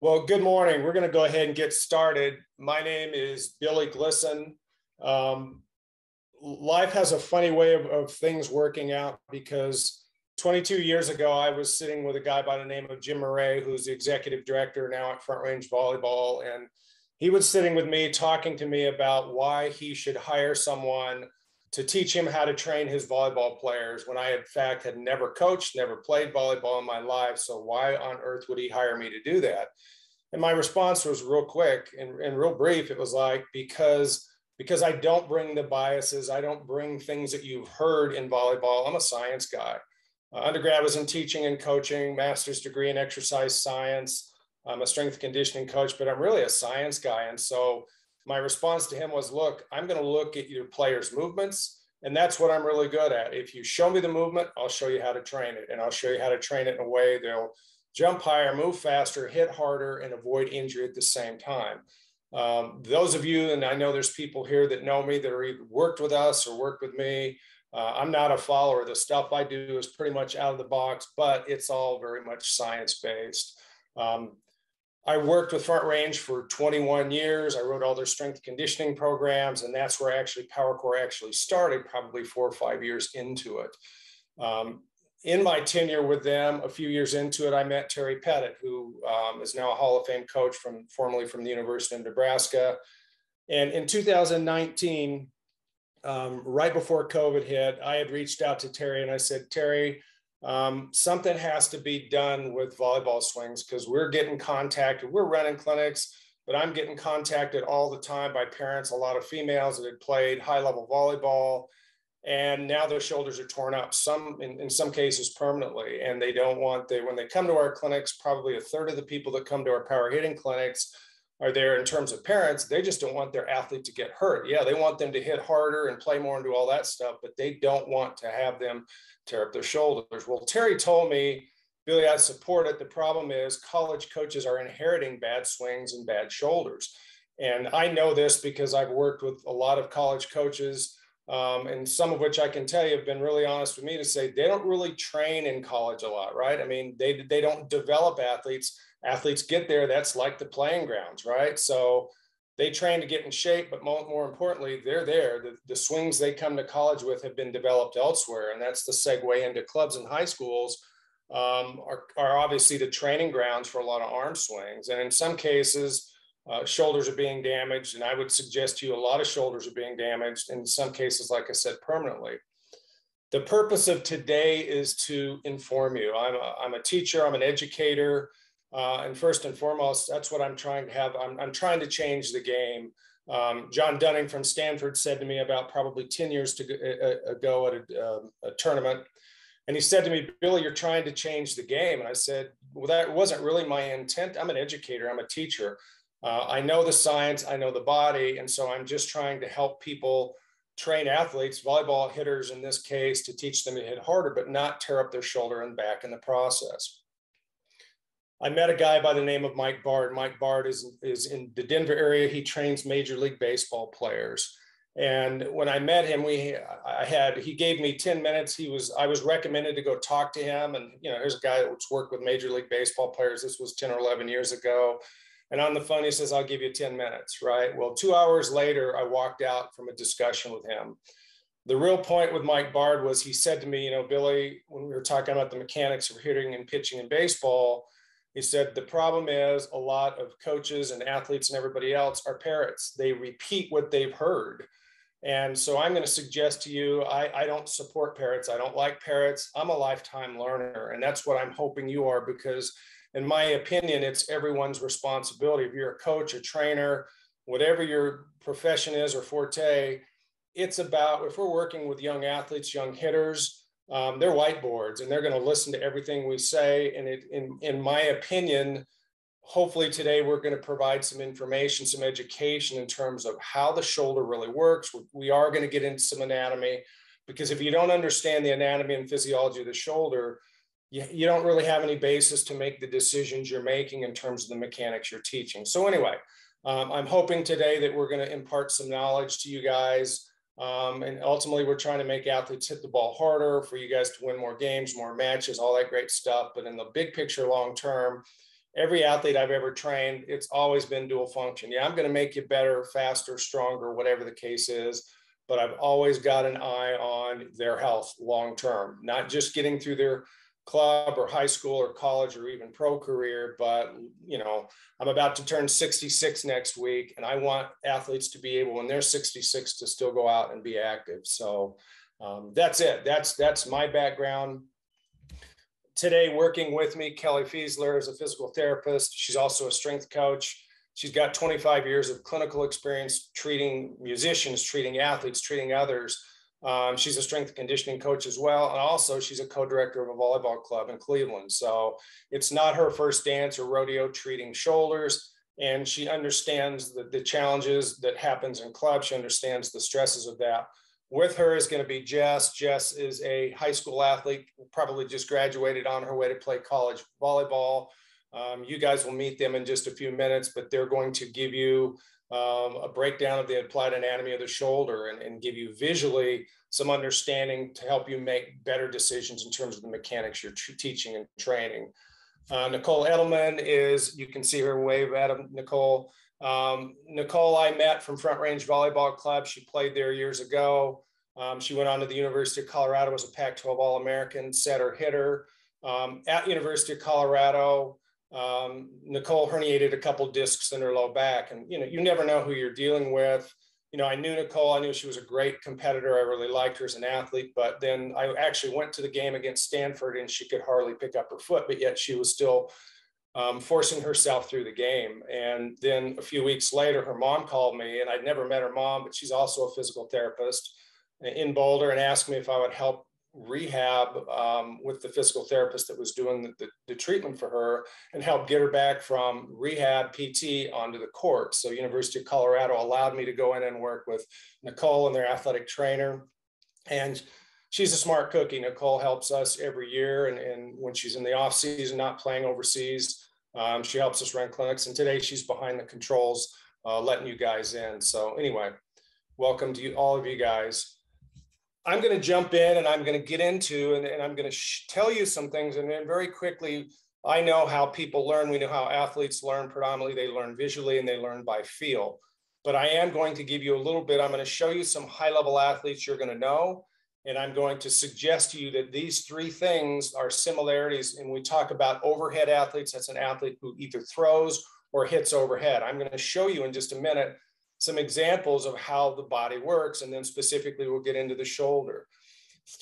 Well, good morning. We're going to go ahead and get started. My name is Billy Glisson. Um, life has a funny way of, of, things working out because 22 years ago, I was sitting with a guy by the name of Jim Murray, who's the executive director now at Front Range Volleyball. And he was sitting with me talking to me about why he should hire someone to teach him how to train his volleyball players when I, in fact, had never coached, never played volleyball in my life. So, why on earth would he hire me to do that? And my response was real quick and, and real brief. It was like, because because I don't bring the biases, I don't bring things that you've heard in volleyball. I'm a science guy. Uh, undergrad was in teaching and coaching, master's degree in exercise science. I'm a strength conditioning coach, but I'm really a science guy. And so my response to him was, look, I'm going to look at your players' movements. And that's what I'm really good at. If you show me the movement, I'll show you how to train it. And I'll show you how to train it in a way they'll jump higher, move faster, hit harder, and avoid injury at the same time. Um, those of you, and I know there's people here that know me that are worked with us or worked with me. Uh, I'm not a follower. The stuff I do is pretty much out of the box, but it's all very much science based. Um, I worked with Front Range for 21 years. I wrote all their strength conditioning programs, and that's where actually PowerCore actually started, probably four or five years into it. Um, in my tenure with them, a few years into it, I met Terry Pettit, who um, is now a Hall of Fame coach from formerly from the University of Nebraska. And in 2019, um, right before COVID hit, I had reached out to Terry and I said, Terry, um, something has to be done with volleyball swings because we're getting contacted. We're running clinics, but I'm getting contacted all the time by parents, a lot of females that had played high level volleyball. And now their shoulders are torn up, some in, in some cases permanently. And they don't want they when they come to our clinics, probably a third of the people that come to our power hitting clinics are there in terms of parents. They just don't want their athlete to get hurt. Yeah, they want them to hit harder and play more and do all that stuff, but they don't want to have them tear up their shoulders. Well, Terry told me, Billy, I support it. The problem is college coaches are inheriting bad swings and bad shoulders. And I know this because I've worked with a lot of college coaches, um, and some of which I can tell you have been really honest with me to say they don't really train in college a lot, right? I mean, they, they don't develop athletes. Athletes get there, that's like the playing grounds, right? So they train to get in shape, but more, more importantly, they're there. The, the swings they come to college with have been developed elsewhere. And that's the segue into clubs and high schools um, are, are obviously the training grounds for a lot of arm swings. And in some cases, uh, shoulders are being damaged. And I would suggest to you a lot of shoulders are being damaged. In some cases, like I said, permanently. The purpose of today is to inform you. I'm a, I'm a teacher, I'm an educator. Uh, and first and foremost, that's what I'm trying to have. I'm, I'm trying to change the game. Um, John Dunning from Stanford said to me about probably 10 years to, uh, ago at a, uh, a, tournament. And he said to me, Billy, you're trying to change the game. And I said, Well, that wasn't really my intent. I'm an educator, I'm a teacher. Uh, I know the science, I know the body. And so I'm just trying to help people train athletes, volleyball hitters in this case, to teach them to hit harder, but not tear up their shoulder and back in the process. I met a guy by the name of Mike Bard. Mike Bard is, is in the Denver area. He trains Major League Baseball players. And when I met him, we I had he gave me 10 minutes. He was I was recommended to go talk to him. And you know, here's a guy that's worked with Major League Baseball players. This was 10 or 11 years ago. And on the phone, he says, I'll give you 10 minutes, right? Well, two hours later, I walked out from a discussion with him. The real point with Mike Bard was he said to me, you know, Billy, when we were talking about the mechanics of hitting and pitching in baseball, he said, the problem is a lot of coaches and athletes and everybody else are parrots. They repeat what they've heard. And so I'm going to suggest to you, I, I don't support parrots. I don't like parrots. I'm a lifetime learner. And that's what I'm hoping you are, because in my opinion, it's everyone's responsibility. If you're a coach, a trainer, whatever your profession is or forte, it's about if we're working with young athletes, young hitters, um, they're whiteboards and they're going to listen to everything we say. And it, in, in my opinion, hopefully today we're going to provide some information, some education in terms of how the shoulder really works. We are going to get into some anatomy because if you don't understand the anatomy and physiology of the shoulder, you, you don't really have any basis to make the decisions you're making in terms of the mechanics you're teaching. So anyway, um, I'm hoping today that we're going to impart some knowledge to you guys um, and ultimately, we're trying to make athletes hit the ball harder for you guys to win more games, more matches, all that great stuff. But in the big picture, long term, every athlete I've ever trained, it's always been dual function. Yeah, I'm going to make you better, faster, stronger, whatever the case is. But I've always got an eye on their health long term, not just getting through their club or high school or college or even pro career but you know i'm about to turn 66 next week and i want athletes to be able when they're 66 to still go out and be active. So um, that's it. That's that's my background. Today working with me kelly fiesler is a physical therapist. She's also a strength coach. She's got 25 years of clinical experience treating musicians treating athletes treating others um, she's a strength conditioning coach as well. And also, she's a co director of a volleyball club in Cleveland. So it's not her first dance or rodeo treating shoulders. And she understands the, the challenges that happens in clubs. She understands the stresses of that. With her is going to be Jess. Jess is a high school athlete, probably just graduated on her way to play college volleyball. Um, you guys will meet them in just a few minutes, but they're going to give you um, a breakdown of the applied anatomy of the shoulder and, and give you visually some understanding to help you make better decisions in terms of the mechanics you're teaching and training. Uh, Nicole Edelman is, you can see her wave at him, Nicole. Um, Nicole, I met from Front Range Volleyball Club. She played there years ago. Um, she went on to the University of Colorado, was a Pac-12 All-American setter hitter. Um, at University of Colorado, um, Nicole herniated a couple discs in her low back, and you know you never know who you're dealing with. You know, I knew Nicole. I knew she was a great competitor. I really liked her as an athlete. But then I actually went to the game against Stanford, and she could hardly pick up her foot, but yet she was still um, forcing herself through the game. And then a few weeks later, her mom called me, and I'd never met her mom, but she's also a physical therapist in Boulder, and asked me if I would help rehab um, with the physical therapist that was doing the, the, the, treatment for her and help get her back from rehab PT onto the court. So University of Colorado allowed me to go in and work with Nicole and their athletic trainer. And she's a smart cookie. Nicole helps us every year. And, and when she's in the off season, not playing overseas, um, she helps us run clinics. And today she's behind the controls, uh, letting you guys in. So anyway, welcome to you, all of you guys. I'm going to jump in and I'm going to get into and, and I'm going to sh- tell you some things. And then very quickly, I know how people learn. We know how athletes learn. Predominantly, they learn visually and they learn by feel. But I am going to give you a little bit. I'm going to show you some high level athletes you're going to know. And I'm going to suggest to you that these three things are similarities. And we talk about overhead athletes. That's an athlete who either throws or hits overhead. I'm going to show you in just a minute some examples of how the body works, and then specifically we'll get into the shoulder.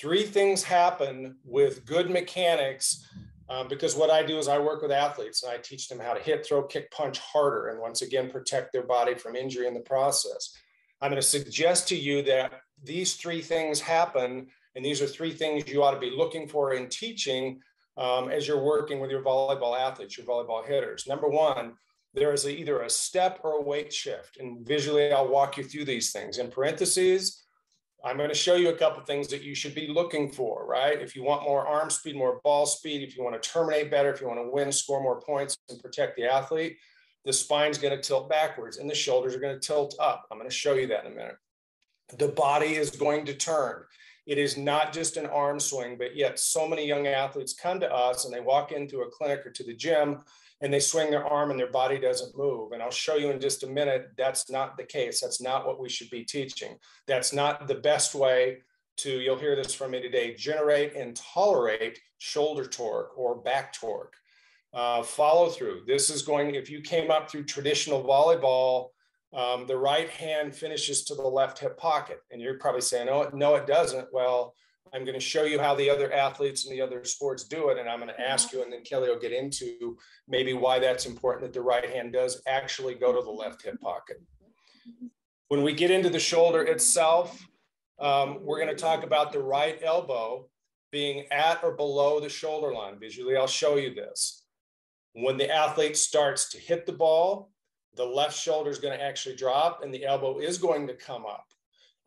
Three things happen with good mechanics um, because what I do is I work with athletes and I teach them how to hit, throw, kick, punch harder, and once again, protect their body from injury in the process. I'm going to suggest to you that these three things happen, and these are three things you ought to be looking for in teaching um, as you're working with your volleyball athletes, your volleyball hitters. Number one, there is a, either a step or a weight shift. And visually, I'll walk you through these things. In parentheses, I'm going to show you a couple things that you should be looking for, right? If you want more arm speed, more ball speed, if you want to terminate better, if you want to win, score more points, and protect the athlete, the spine's going to tilt backwards and the shoulders are going to tilt up. I'm going to show you that in a minute. The body is going to turn. It is not just an arm swing, but yet so many young athletes come to us and they walk into a clinic or to the gym and they swing their arm and their body doesn't move. And I'll show you in just a minute, that's not the case. That's not what we should be teaching. That's not the best way to, you'll hear this from me today, generate and tolerate shoulder torque or back torque. Uh, follow through. This is going, if you came up through traditional volleyball, um, the right hand finishes to the left hip pocket. And you're probably saying, oh, no, it doesn't. Well, I'm going to show you how the other athletes and the other sports do it. And I'm going to ask you, and then Kelly will get into maybe why that's important that the right hand does actually go to the left hip pocket. When we get into the shoulder itself, um, we're going to talk about the right elbow being at or below the shoulder line. Visually, I'll show you this. When the athlete starts to hit the ball, the left shoulder is going to actually drop and the elbow is going to come up.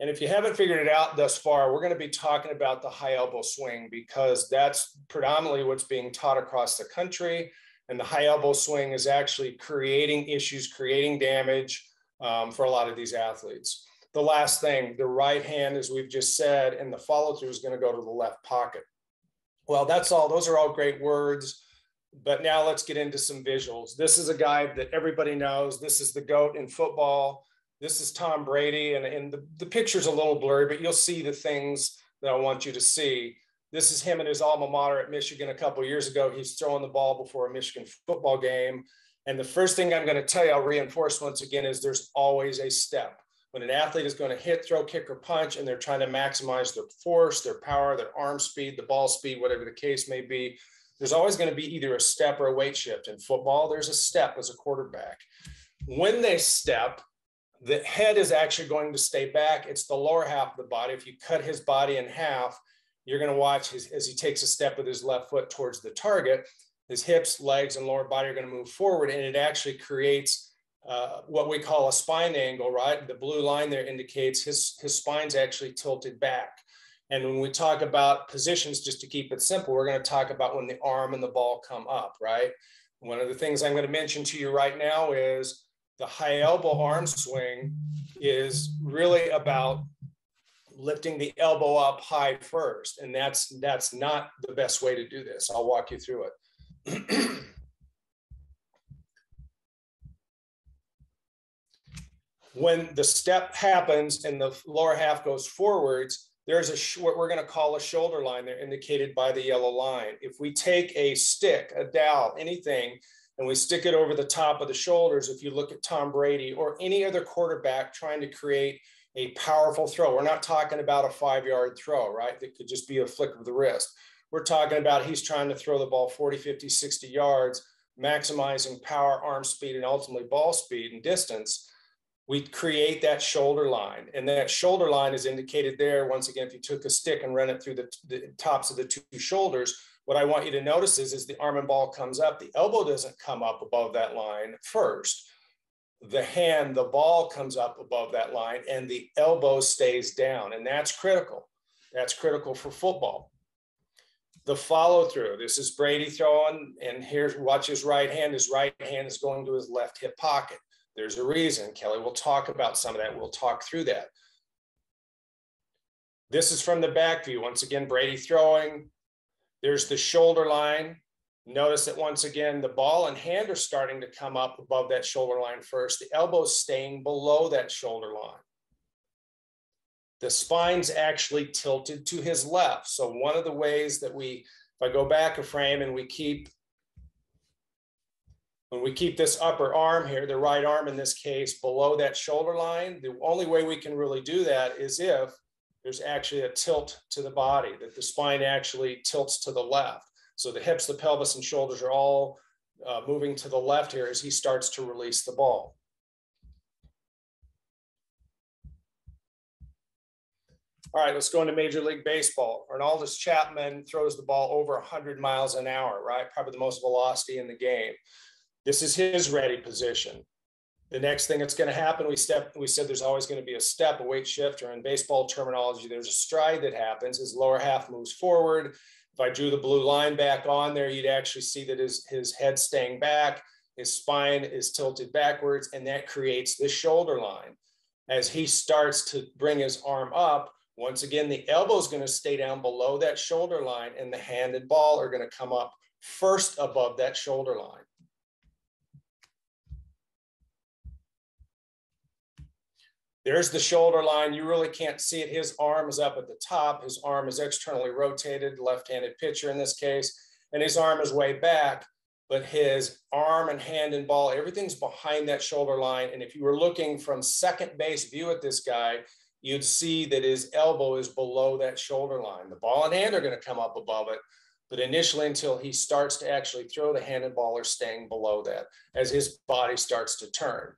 And if you haven't figured it out thus far, we're going to be talking about the high elbow swing because that's predominantly what's being taught across the country. And the high elbow swing is actually creating issues, creating damage um, for a lot of these athletes. The last thing, the right hand, as we've just said, and the follow through is going to go to the left pocket. Well, that's all. Those are all great words. But now let's get into some visuals. This is a guy that everybody knows. This is the GOAT in football. This is Tom Brady. And, and the, the picture's a little blurry, but you'll see the things that I want you to see. This is him at his alma mater at Michigan a couple years ago. He's throwing the ball before a Michigan football game. And the first thing I'm going to tell you, I'll reinforce once again, is there's always a step. When an athlete is going to hit, throw, kick, or punch, and they're trying to maximize their force, their power, their arm speed, the ball speed, whatever the case may be, there's always going to be either a step or a weight shift. In football, there's a step as a quarterback. When they step, the head is actually going to stay back. It's the lower half of the body. If you cut his body in half, you're going to watch his, as he takes a step with his left foot towards the target, his hips, legs, and lower body are going to move forward. And it actually creates uh, what we call a spine angle, right? The blue line there indicates his, his spine's actually tilted back. And when we talk about positions, just to keep it simple, we're going to talk about when the arm and the ball come up, right? One of the things I'm going to mention to you right now is the high elbow arm swing is really about lifting the elbow up high first. And that's, that's not the best way to do this. I'll walk you through it. when the step happens and the lower half goes forwards, there's a what we're going to call a shoulder line there indicated by the yellow line. If we take a stick, a dowel, anything, and we stick it over the top of the shoulders, if you look at Tom Brady or any other quarterback trying to create a powerful throw, we're not talking about a five yard throw, right? That could just be a flick of the wrist. We're talking about he's trying to throw the ball 40, 50, 60 yards, maximizing power, arm speed, and ultimately ball speed and distance we create that shoulder line. And that shoulder line is indicated there. Once again, if you took a stick and ran it through the, the, tops of the two shoulders, what I want you to notice is, is the arm and ball comes up, the elbow doesn't come up above that line first. The hand, the ball comes up above that line and the elbow stays down. And that's critical. That's critical for football. The follow through. This is Brady throwing, and here's watch his right hand. His right hand is going to his left hip pocket there's a reason. Kelly will talk about some of that. We'll talk through that. This is from the back view. Once again, Brady throwing. There's the shoulder line. Notice that once again, the ball and hand are starting to come up above that shoulder line first. The elbow's staying below that shoulder line. The spine's actually tilted to his left. So one of the ways that we, if I go back a frame and we keep when we keep this upper arm here, the right arm in this case, below that shoulder line, the only way we can really do that is if there's actually a tilt to the body, that the spine actually tilts to the left. So the hips, the pelvis, and shoulders are all uh, moving to the left here as he starts to release the ball. All right, let's go into Major League Baseball. Aroldis Chapman throws the ball over 100 miles an hour, right? Probably the most velocity in the game. This is his ready position. The next thing that's going to happen, we step. We said there's always going to be a step, a weight shift, or in baseball terminology, there's a stride that happens. His lower half moves forward. If I drew the blue line back on there, you'd actually see that his his head staying back, his spine is tilted backwards, and that creates this shoulder line. As he starts to bring his arm up, once again, the elbow is going to stay down below that shoulder line, and the hand and ball are going to come up first above that shoulder line. There's the shoulder line. You really can't see it. His arm is up at the top. His arm is externally rotated, left-handed pitcher in this case, and his arm is way back, but his arm and hand and ball, everything's behind that shoulder line. And if you were looking from second base view at this guy, you'd see that his elbow is below that shoulder line. The ball and hand are going to come up above it, but initially until he starts to actually throw the hand and ball are staying below that as his body starts to turn.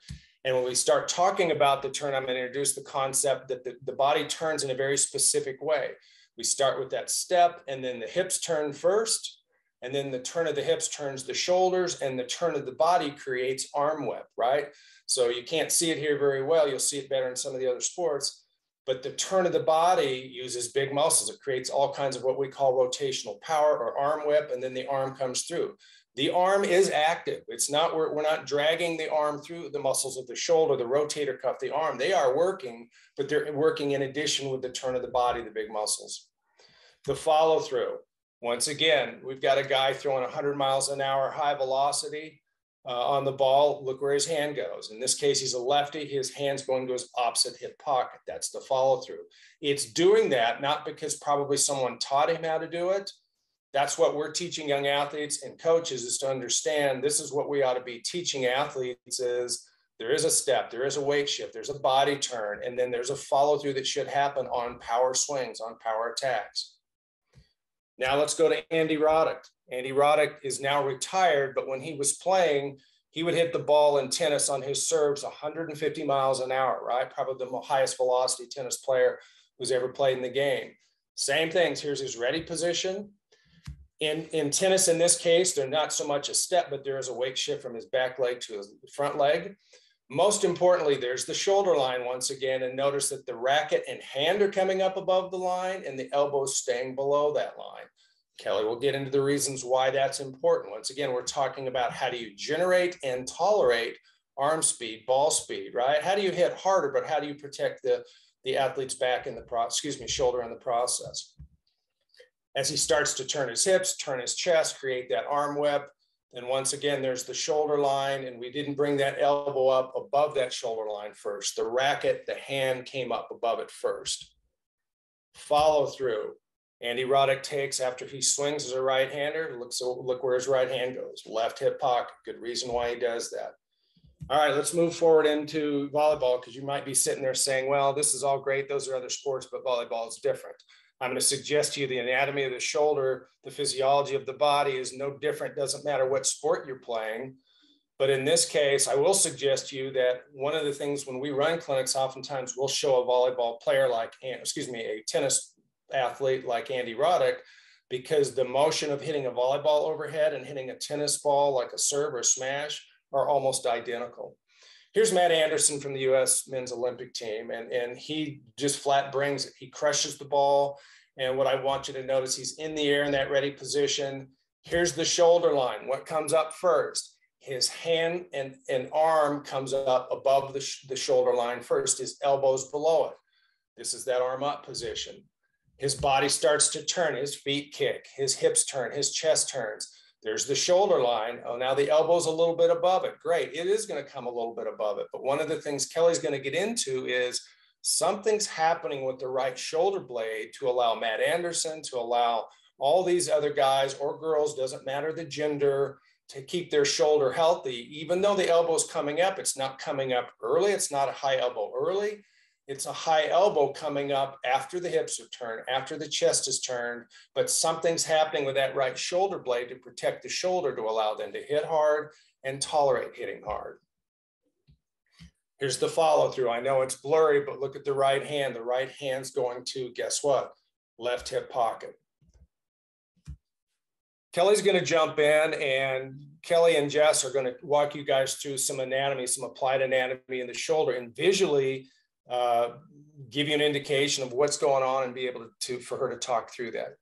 And when we start talking about the turn, I'm going to introduce the concept that the, the body turns in a very specific way. We start with that step, and then the hips turn first, and then the turn of the hips turns the shoulders, and the turn of the body creates arm whip, right? So you can't see it here very well. You'll see it better in some of the other sports. But the turn of the body uses big muscles. It creates all kinds of what we call rotational power or arm whip, and then the arm comes through the arm is active. It's not, we're, we're not dragging the arm through the muscles of the shoulder, the rotator cuff, the arm. They are working, but they're working in addition with the turn of the body, the big muscles. The follow through. Once again, we've got a guy throwing 100 miles an hour high velocity uh, on the ball. Look where his hand goes. In this case, he's a lefty. His hand's going to his opposite hip pocket. That's the follow through. It's doing that not because probably someone taught him how to do it. That's what we're teaching young athletes and coaches is to understand this is what we ought to be teaching athletes is there is a step, there is a weight shift, there's a body turn, and then there's a follow through that should happen on power swings, on power attacks. Now let's go to Andy Roddick. Andy Roddick is now retired, but when he was playing, he would hit the ball in tennis on his serves 150 miles an hour, right? Probably the highest velocity tennis player who's ever played in the game. Same things. Here's his ready position. In, in tennis, in this case, they're not so much a step, but there is a weight shift from his back leg to his front leg. Most importantly, there's the shoulder line once again, and notice that the racket and hand are coming up above the line and the elbows staying below that line. Kelly will get into the reasons why that's important. Once again, we're talking about how do you generate and tolerate arm speed, ball speed, right? How do you hit harder, but how do you protect the, the athlete's back in the pro, excuse me, shoulder in the process? As he starts to turn his hips, turn his chest, create that arm whip, and once again, there's the shoulder line, and we didn't bring that elbow up above that shoulder line first. The racket, the hand came up above it first. Follow through. Andy Roddick takes after he swings as a right hander. Look, so look where his right hand goes. Left hip pocket. Good reason why he does that. All right, let's move forward into volleyball because you might be sitting there saying, well, this is all great. Those are other sports, but volleyball is different. I'm going to suggest to you the anatomy of the shoulder, the physiology of the body is no different. Doesn't matter what sport you're playing. But in this case, I will suggest to you that one of the things when we run clinics, oftentimes we'll show a volleyball player like, excuse me, a tennis athlete like Andy Roddick, because the motion of hitting a volleyball overhead and hitting a tennis ball like a serve or smash are almost identical here's Matt Anderson from the US men's Olympic team, and, and he just flat brings it. He crushes the ball. And what I want you to notice, he's in the air in that ready position. Here's the shoulder line. What comes up first? His hand and, and arm comes up above the, sh the shoulder line first, his elbows below it. This is that arm up position. His body starts to turn, his feet kick, his hips turn, his chest turns. There's the shoulder line. Oh, now the elbow's a little bit above it. Great. It is going to come a little bit above it. But one of the things Kelly's going to get into is something's happening with the right shoulder blade to allow Matt Anderson, to allow all these other guys or girls, doesn't matter the gender, to keep their shoulder healthy. Even though the elbow's coming up, it's not coming up early. It's not a high elbow early. It's a high elbow coming up after the hips are turned, after the chest is turned, but something's happening with that right shoulder blade to protect the shoulder to allow them to hit hard and tolerate hitting hard. Here's the follow through. I know it's blurry, but look at the right hand. The right hand's going to, guess what? Left hip pocket. Kelly's going to jump in and Kelly and Jess are going to walk you guys through some anatomy, some applied anatomy in the shoulder and visually uh, give you an indication of what's going on and be able to, to for her to talk through that.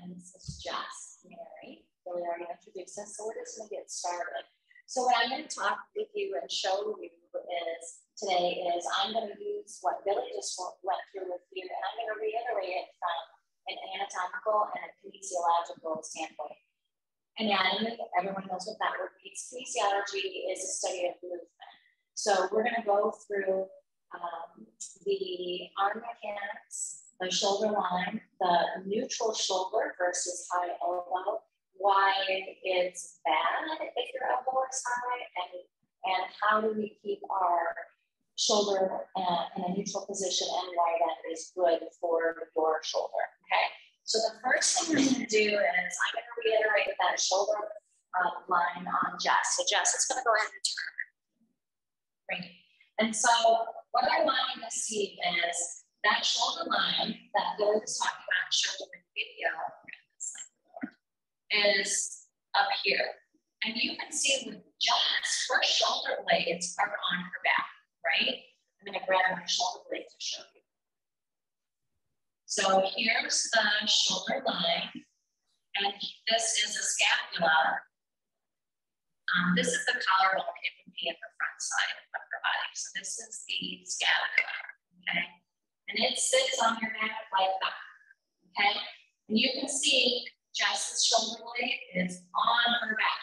and this is Jess Mary. Billy already introduced us, so we're just going to get started. So what I'm going to talk with you and show you is today is I'm going to use what Billy just went through with you, and I'm going to reiterate it from an anatomical and a kinesiological standpoint. Anatomy, everyone knows what that word means. Kinesiology is a study of movement. So we're going to go through um, the arm mechanics, the shoulder line, the neutral shoulder versus high elbow, why it's bad if your elbow is high, and, and how do we keep our shoulder uh, in a neutral position and why that is good for your shoulder. Okay. So the first thing we're to do is I'm going to reiterate that shoulder uh, line on Jess. So Jess, it's going to go ahead and turn. Great. And so what I want you to see is that shoulder line that Bill was talking about in video is up here. And you can see with Jess, her shoulder blades are on her back right? I'm gonna grab my shoulder blade to show you. So here's the shoulder line, and this is a scapula. Um, this is the collarbone. It would the front side of her body. So this is the scapula, okay? And it sits on your back like that, okay? And you can see Jess's shoulder blade is on her back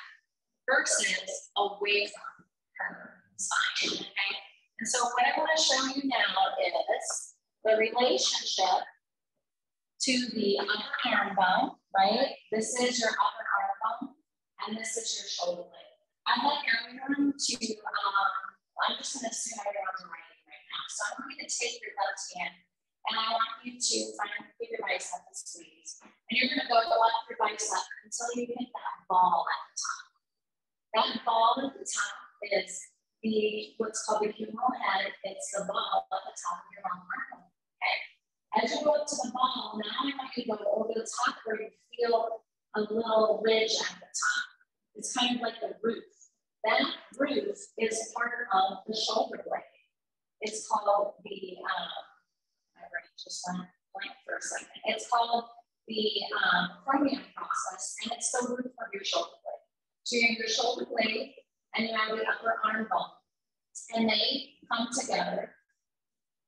versus away from her spine? And so what I want to show you now is the relationship to the upper arm bone, right? This is your upper arm bone, and this is your shoulder blade. I'd like everyone to, um, I'm just going to assume everyone's writing right now. So I'm going to take your left hand, and I want you to find your bicep and squeeze. And you're going to go up your bicep until you hit that ball at the top. That ball at the top is the what's called the humeral head. It's the ball at the top of your arm. Okay. As you go up to the ball, now I want you to go over the top where you feel a little ridge at the top. It's kind of like the roof. That roof is part of the shoulder blade. It's called the, um, I already just went blank for a second. It's called the um, acromion process, and it's the roof of your shoulder blade. So you have your shoulder blade and you have the upper arm bone, and they come together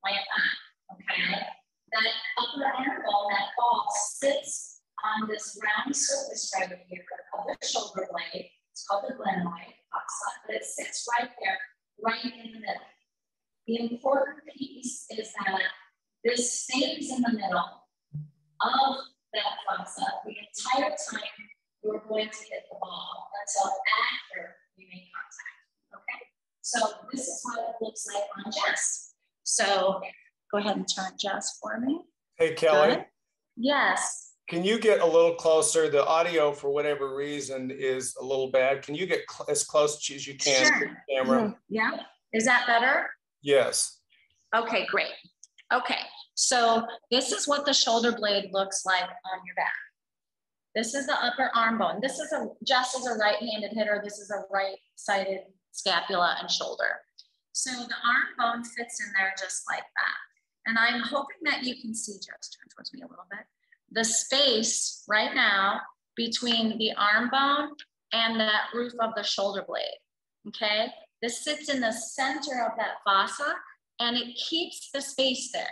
like that, okay? That upper arm bone, that ball sits on this round surface right here of the shoulder blade. It's called the glenoid fossa, but it sits right there, right in the middle. The important piece is that this stays in the middle of that fossa the entire time you're going to hit the ball until after you make contact. Okay? So this is what it looks like on Jess. So go ahead and turn Jess for me. Hey, Kelly. Yes. Can you get a little closer? The audio, for whatever reason, is a little bad. Can you get cl as close as you can sure. to the camera? Mm -hmm. Yeah. Is that better? Yes. Okay, great. Okay, so this is what the shoulder blade looks like on your back. This is the upper arm bone. This is a, Jess is a right-handed hitter, this is a right-sided scapula and shoulder. So the arm bone fits in there just like that. And I'm hoping that you can see, just turn towards me a little bit, the space right now between the arm bone and that roof of the shoulder blade, okay? This sits in the center of that fossa and it keeps the space there.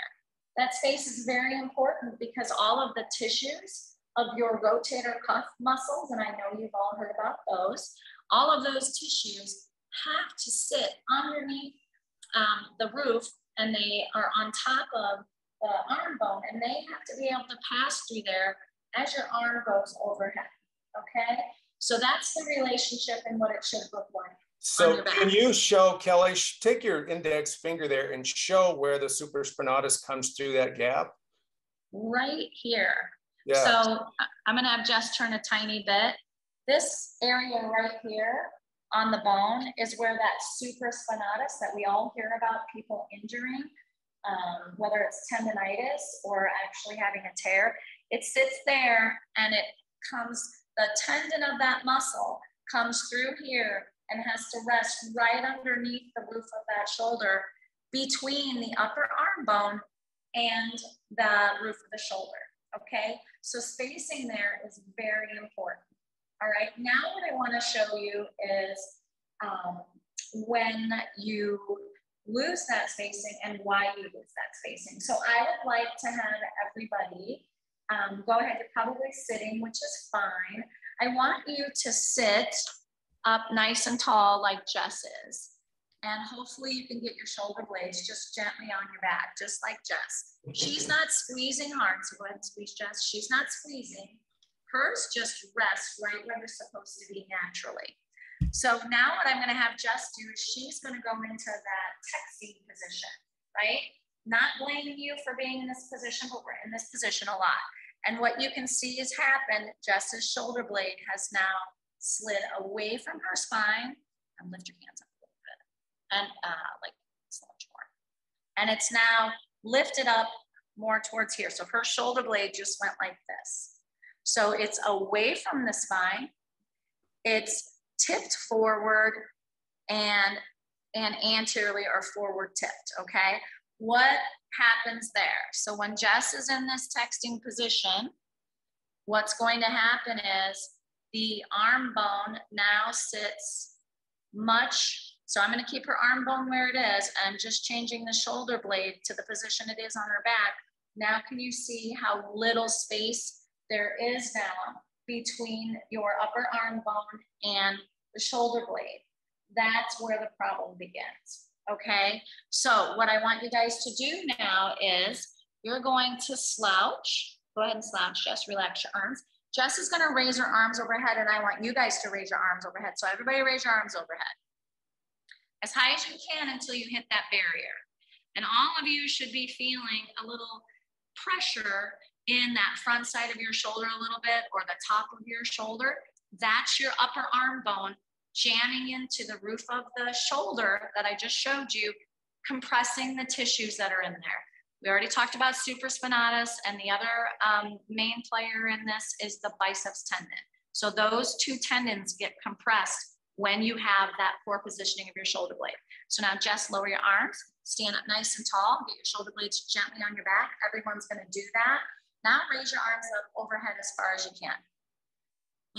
That space is very important because all of the tissues of your rotator cuff muscles, and I know you've all heard about those, all of those tissues have to sit underneath um, the roof and they are on top of the arm bone and they have to be able to pass through there as your arm goes overhead, okay? So that's the relationship and what it should look like. So can you show, Kelly, take your index finger there and show where the supraspinatus comes through that gap? Right here. Yeah. So I'm gonna have Jess turn a tiny bit. This area right here on the bone is where that supraspinatus that we all hear about people injuring, um, whether it's tendonitis or actually having a tear, it sits there and it comes, the tendon of that muscle comes through here and has to rest right underneath the roof of that shoulder between the upper arm bone and the roof of the shoulder. Okay, so spacing there is very important. All right, now what I want to show you is um, when you lose that spacing and why you lose that spacing. So I would like to have everybody um, go ahead, you're probably sitting, which is fine. I want you to sit up nice and tall like Jess is. And hopefully you can get your shoulder blades just gently on your back, just like Jess. She's not squeezing hard, so go ahead and squeeze Jess. She's not squeezing. Hers just rest right where they're supposed to be naturally. So now what I'm gonna have Jess do is she's gonna go into that texting position, right? Not blaming you for being in this position, but we're in this position a lot. And what you can see has happened, Jess's shoulder blade has now slid away from her spine and lift your hands up a little bit and uh, like so much more. And it's now lifted up more towards here. So her shoulder blade just went like this. So it's away from the spine. It's tipped forward and, and anteriorly or forward tipped, okay? What happens there? So when Jess is in this texting position, what's going to happen is the arm bone now sits much So I'm gonna keep her arm bone where it is. I'm just changing the shoulder blade to the position it is on her back. Now can you see how little space there is now between your upper arm bone and the shoulder blade? That's where the problem begins, okay? So what I want you guys to do now is you're going to slouch. Go ahead and slouch, just relax your arms. Jess is gonna raise her arms overhead and I want you guys to raise your arms overhead. So everybody raise your arms overhead. As high as you can until you hit that barrier. And all of you should be feeling a little pressure in that front side of your shoulder a little bit or the top of your shoulder. That's your upper arm bone jamming into the roof of the shoulder that I just showed you, compressing the tissues that are in there. We already talked about supraspinatus, and the other um, main player in this is the biceps tendon. So those two tendons get compressed when you have that poor positioning of your shoulder blade. So now just lower your arms, stand up nice and tall, get your shoulder blades gently on your back. Everyone's gonna do that. Now raise your arms up overhead as far as you can.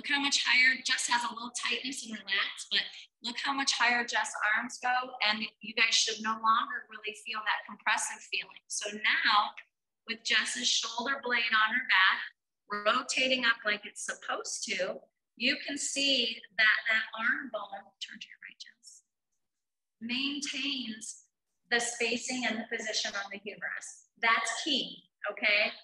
Look how much higher, Jess has a little tightness and relax, but look how much higher Jess' arms go. And you guys should no longer really feel that compressive feeling. So now with Jess's shoulder blade on her back, rotating up like it's supposed to, you can see that that arm bone, turn to your right, Jess, maintains the spacing and the position on the humerus. That's key, okay?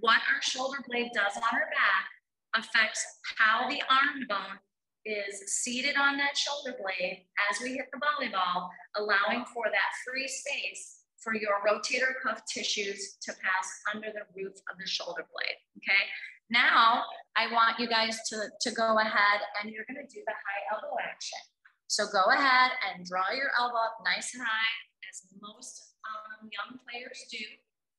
What our shoulder blade does on our back affects how the arm bone is seated on that shoulder blade as we hit the volleyball, allowing for that free space for your rotator cuff tissues to pass under the roof of the shoulder blade, okay? Now, I want you guys to, to go ahead and you're gonna do the high elbow action. So go ahead and draw your elbow up nice and high, as most um, young players do.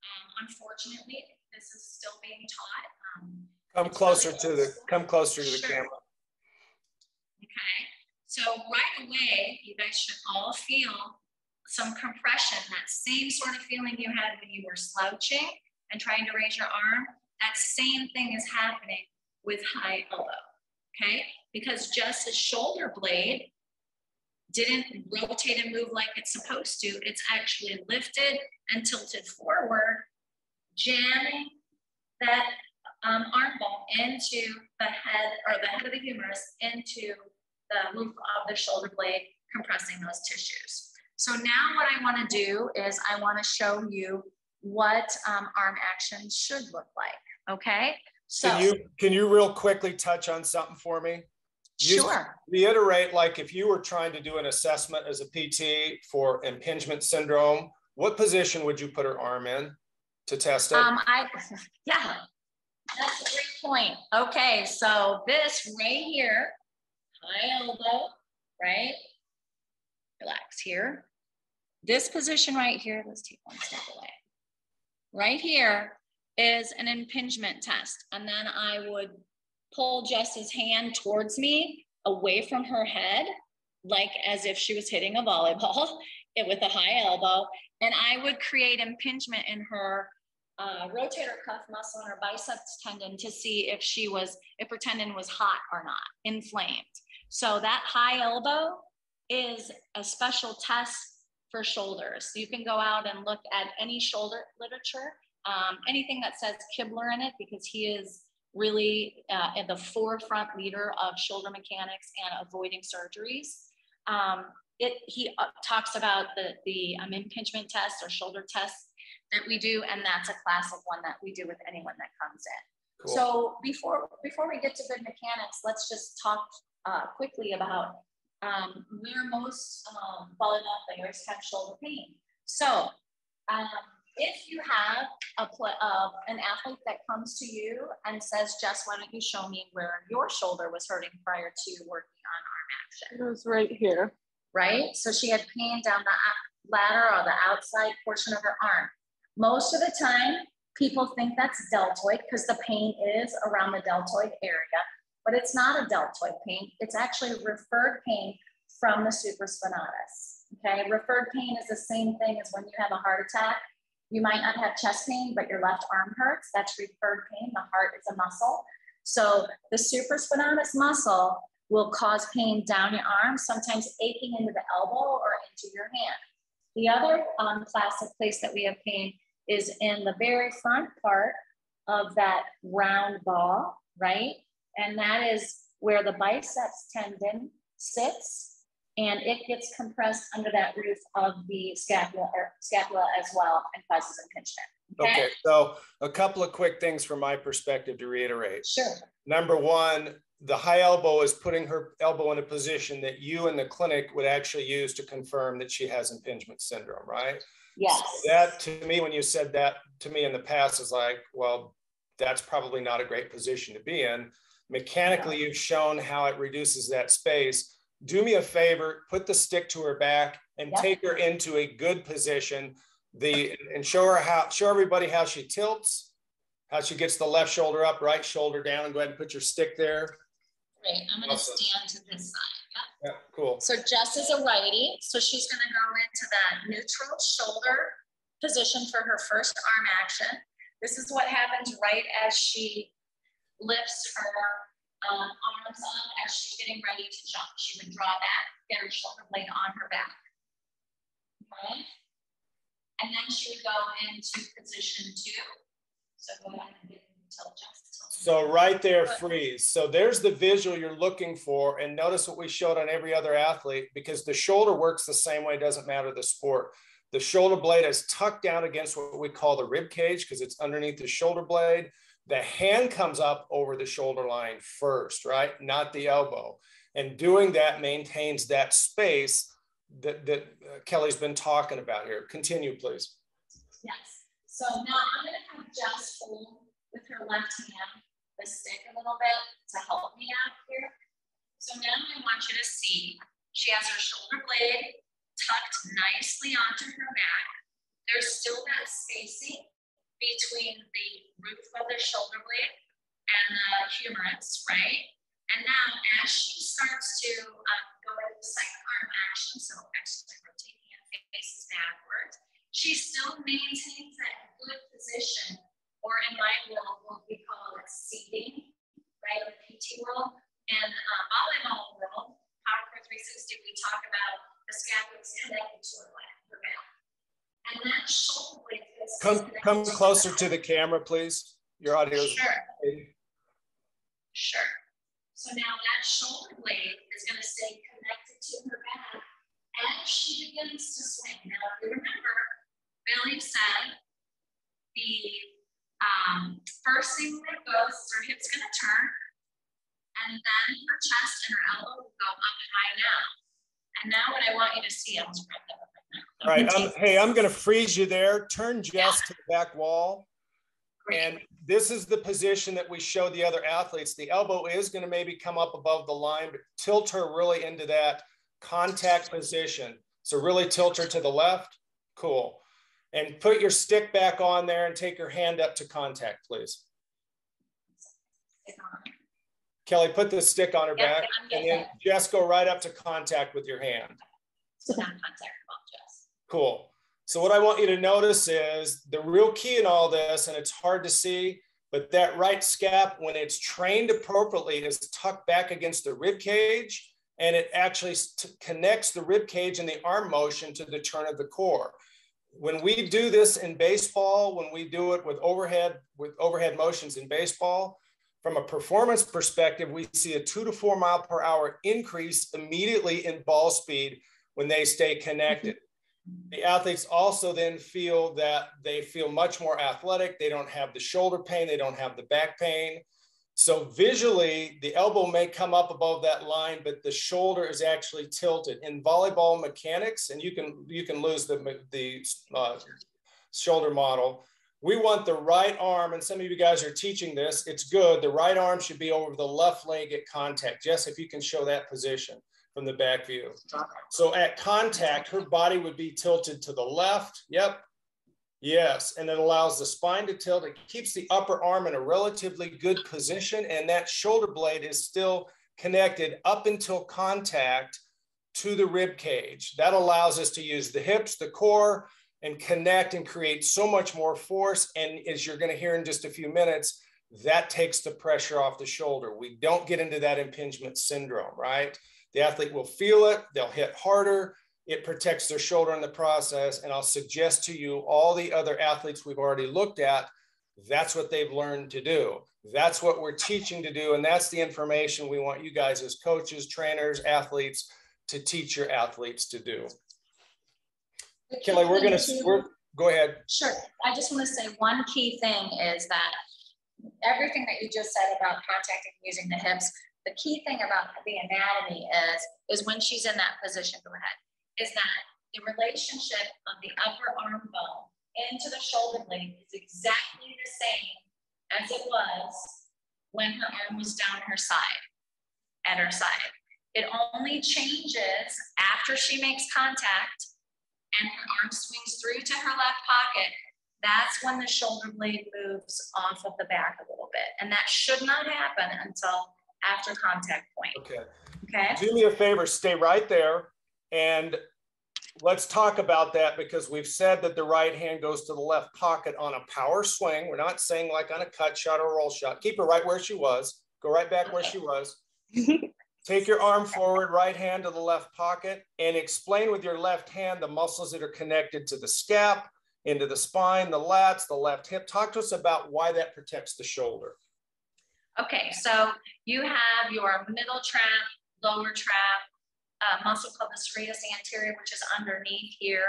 Um, unfortunately, this is still being taught. Um, Come closer to the come closer to the sure. camera. Okay. So right away, you guys should all feel some compression, that same sort of feeling you had when you were slouching and trying to raise your arm. That same thing is happening with high elbow. Okay. Because just the shoulder blade didn't rotate and move like it's supposed to, it's actually lifted and tilted forward, jamming that um, arm bone into the head or the head of the humerus into the roof of the shoulder blade, compressing those tissues. So now what I wanna do is I wanna show you what um, arm action should look like, okay? So can you, can you real quickly touch on something for me? Sure. reiterate, like if you were trying to do an assessment as a PT for impingement syndrome, what position would you put her arm in to test it? Um, I, yeah, that's a great point. Okay, so this right here, high elbow, right? Relax here. This position right here, let's take one step away. Right here is an impingement test. And then I would pull Jess's hand towards me away from her head, like as if she was hitting a volleyball it with a high elbow. And I would create impingement in her uh, rotator cuff muscle and her biceps tendon to see if she was, if her tendon was hot or not, inflamed. So that high elbow is a special test for shoulders. So you can go out and look at any shoulder literature, um, anything that says Kibler in it, because he is really uh, at the forefront leader of shoulder mechanics and avoiding surgeries. Um, it, he uh, talks about the, the um, impingement test or shoulder test that we do, and that's a classic one that we do with anyone that comes in. Cool. So before before we get to good mechanics, let's just talk uh, quickly about um, where most um, volleyball players have shoulder pain. So um, if you have a uh, an athlete that comes to you and says, Jess, why don't you show me where your shoulder was hurting prior to working on arm action? It was right here. Right? So she had pain down the lateral or the outside portion of her arm. Most of the time, people think that's deltoid because the pain is around the deltoid area, but it's not a deltoid pain. It's actually referred pain from the supraspinatus. Okay, referred pain is the same thing as when you have a heart attack. You might not have chest pain, but your left arm hurts. That's referred pain. The heart is a muscle. So the supraspinatus muscle will cause pain down your arm, sometimes aching into the elbow or into your hand. The other um, classic place that we have pain is in the very front part of that round ball, right? And that is where the biceps tendon sits and it gets compressed under that roof of the scapula or scapula as well and causes impingement. Okay? okay, so a couple of quick things from my perspective to reiterate. Sure. Number one, the high elbow is putting her elbow in a position that you in the clinic would actually use to confirm that she has impingement syndrome, right? Yes. So that to me, when you said that to me in the past, is like, well, that's probably not a great position to be in. Mechanically, yeah. you've shown how it reduces that space. Do me a favor, put the stick to her back and take her into a good position. The and show her how show everybody how she tilts, how she gets the left shoulder up, right shoulder down, and go ahead and put your stick there. Great. I'm going to stand to this side. Yeah, cool. So Jess is a righty, so she's going to go into that neutral shoulder position for her first arm action. This is what happens right as she lifts her um, arms up as she's getting ready to jump. She would draw back, get her shoulder blade on her back. Okay. And then she would go into position two. So go ahead and get until Jess. So right there, freeze. So there's the visual you're looking for. And notice what we showed on every other athlete because the shoulder works the same way, doesn't matter the sport. The shoulder blade is tucked down against what we call the rib cage because it's underneath the shoulder blade. The hand comes up over the shoulder line first, right? Not the elbow. And doing that maintains that space that, that uh, Kelly's been talking about here. Continue, please. Yes. So now I'm going to have Jess hold with her left hand the stick a little bit to help me out here. So now I want you to see she has her shoulder blade tucked nicely onto her back. There's still that spacing between the roof of the shoulder blade and the humerus, right? And now as she starts to um, go to the second arm action, so actually rotating and faces backwards, she still maintains that good position or in my world, what we call it seating, right? The PT world and uh, volleyball world, Power 360, we talk about the scapula is connected to her back. And that shoulder blade is come come closer to the camera, please. Your audio is sure. Sure. So now that shoulder blade is going to stay connected to her back as she begins to swing. Now, if you remember, Billy said the um, first thing that goes is her hip's gonna turn, and then her chest and her elbow will go up high now. And now what I want you to see, I'll spread that right now. All right, um, hey, I'm gonna freeze you there. Turn Jess yeah. to the back wall. Great. And this is the position that we show the other athletes. The elbow is gonna maybe come up above the line, but tilt her really into that contact position. So really tilt her to the left. Cool and put your stick back on there and take your hand up to contact, please. Kelly, put the stick on her back and then just go right up to contact with your hand. Cool. So what I want you to notice is the real key in all this, and it's hard to see, but that right scap, when it's trained appropriately, is tucked back against the rib cage, and it actually connects the rib cage and the arm motion to the turn of the core when we do this in baseball, when we do it with overhead with overhead motions in baseball, from a performance perspective, we see a two to four mile per hour increase immediately in ball speed when they stay connected. The athletes also then feel that they feel much more athletic. They don't have the shoulder pain, they don't have the back pain. So visually, the elbow may come up above that line, but the shoulder is actually tilted. In volleyball mechanics, and you can you can lose the the uh, shoulder model. We want the right arm, and some of you guys are teaching this. It's good. The right arm should be over the left leg at contact. Jess, if you can show that position from the back view. So at contact, her body would be tilted to the left. Yep, Yes, and it allows the spine to tilt. It keeps the upper arm in a relatively good position, and that shoulder blade is still connected up until contact to the rib cage. That allows us to use the hips, the core, and connect and create so much more force. And as you're going to hear in just a few minutes, that takes the pressure off the shoulder. We don't get into that impingement syndrome, right? The athlete will feel it, they'll hit harder, it protects their shoulder in the process. And I'll suggest to you all the other athletes we've already looked at, that's what they've learned to do. That's what we're teaching to do. And that's the information we want you guys as coaches, trainers, athletes to teach your athletes to do. Kelly, we're going to, go ahead. Sure. I just want to say one key thing is that everything that you just said about contacting using the hips, the key thing about the anatomy is, is when she's in that position, go ahead, is that the relationship of the upper arm bone into the shoulder blade is exactly the same as it was when her arm was down her side, at her side. It only changes after she makes contact and her arm swings through to her left pocket. That's when the shoulder blade moves off of the back a little bit. And that should not happen until after contact point. Okay. Okay. Do me a favor, stay right there. And let's talk about that because we've said that the right hand goes to the left pocket on a power swing. We're not saying like on a cut shot or roll shot. Keep her right where she was. Go right back where she was. Take your arm forward, right hand to the left pocket, and explain with your left hand the muscles that are connected to the scap, into the spine, the lats, the left hip. Talk to us about why that protects the shoulder. Okay, so you have your middle trap, lower trap, uh, muscle called the serratus anterior, which is underneath here,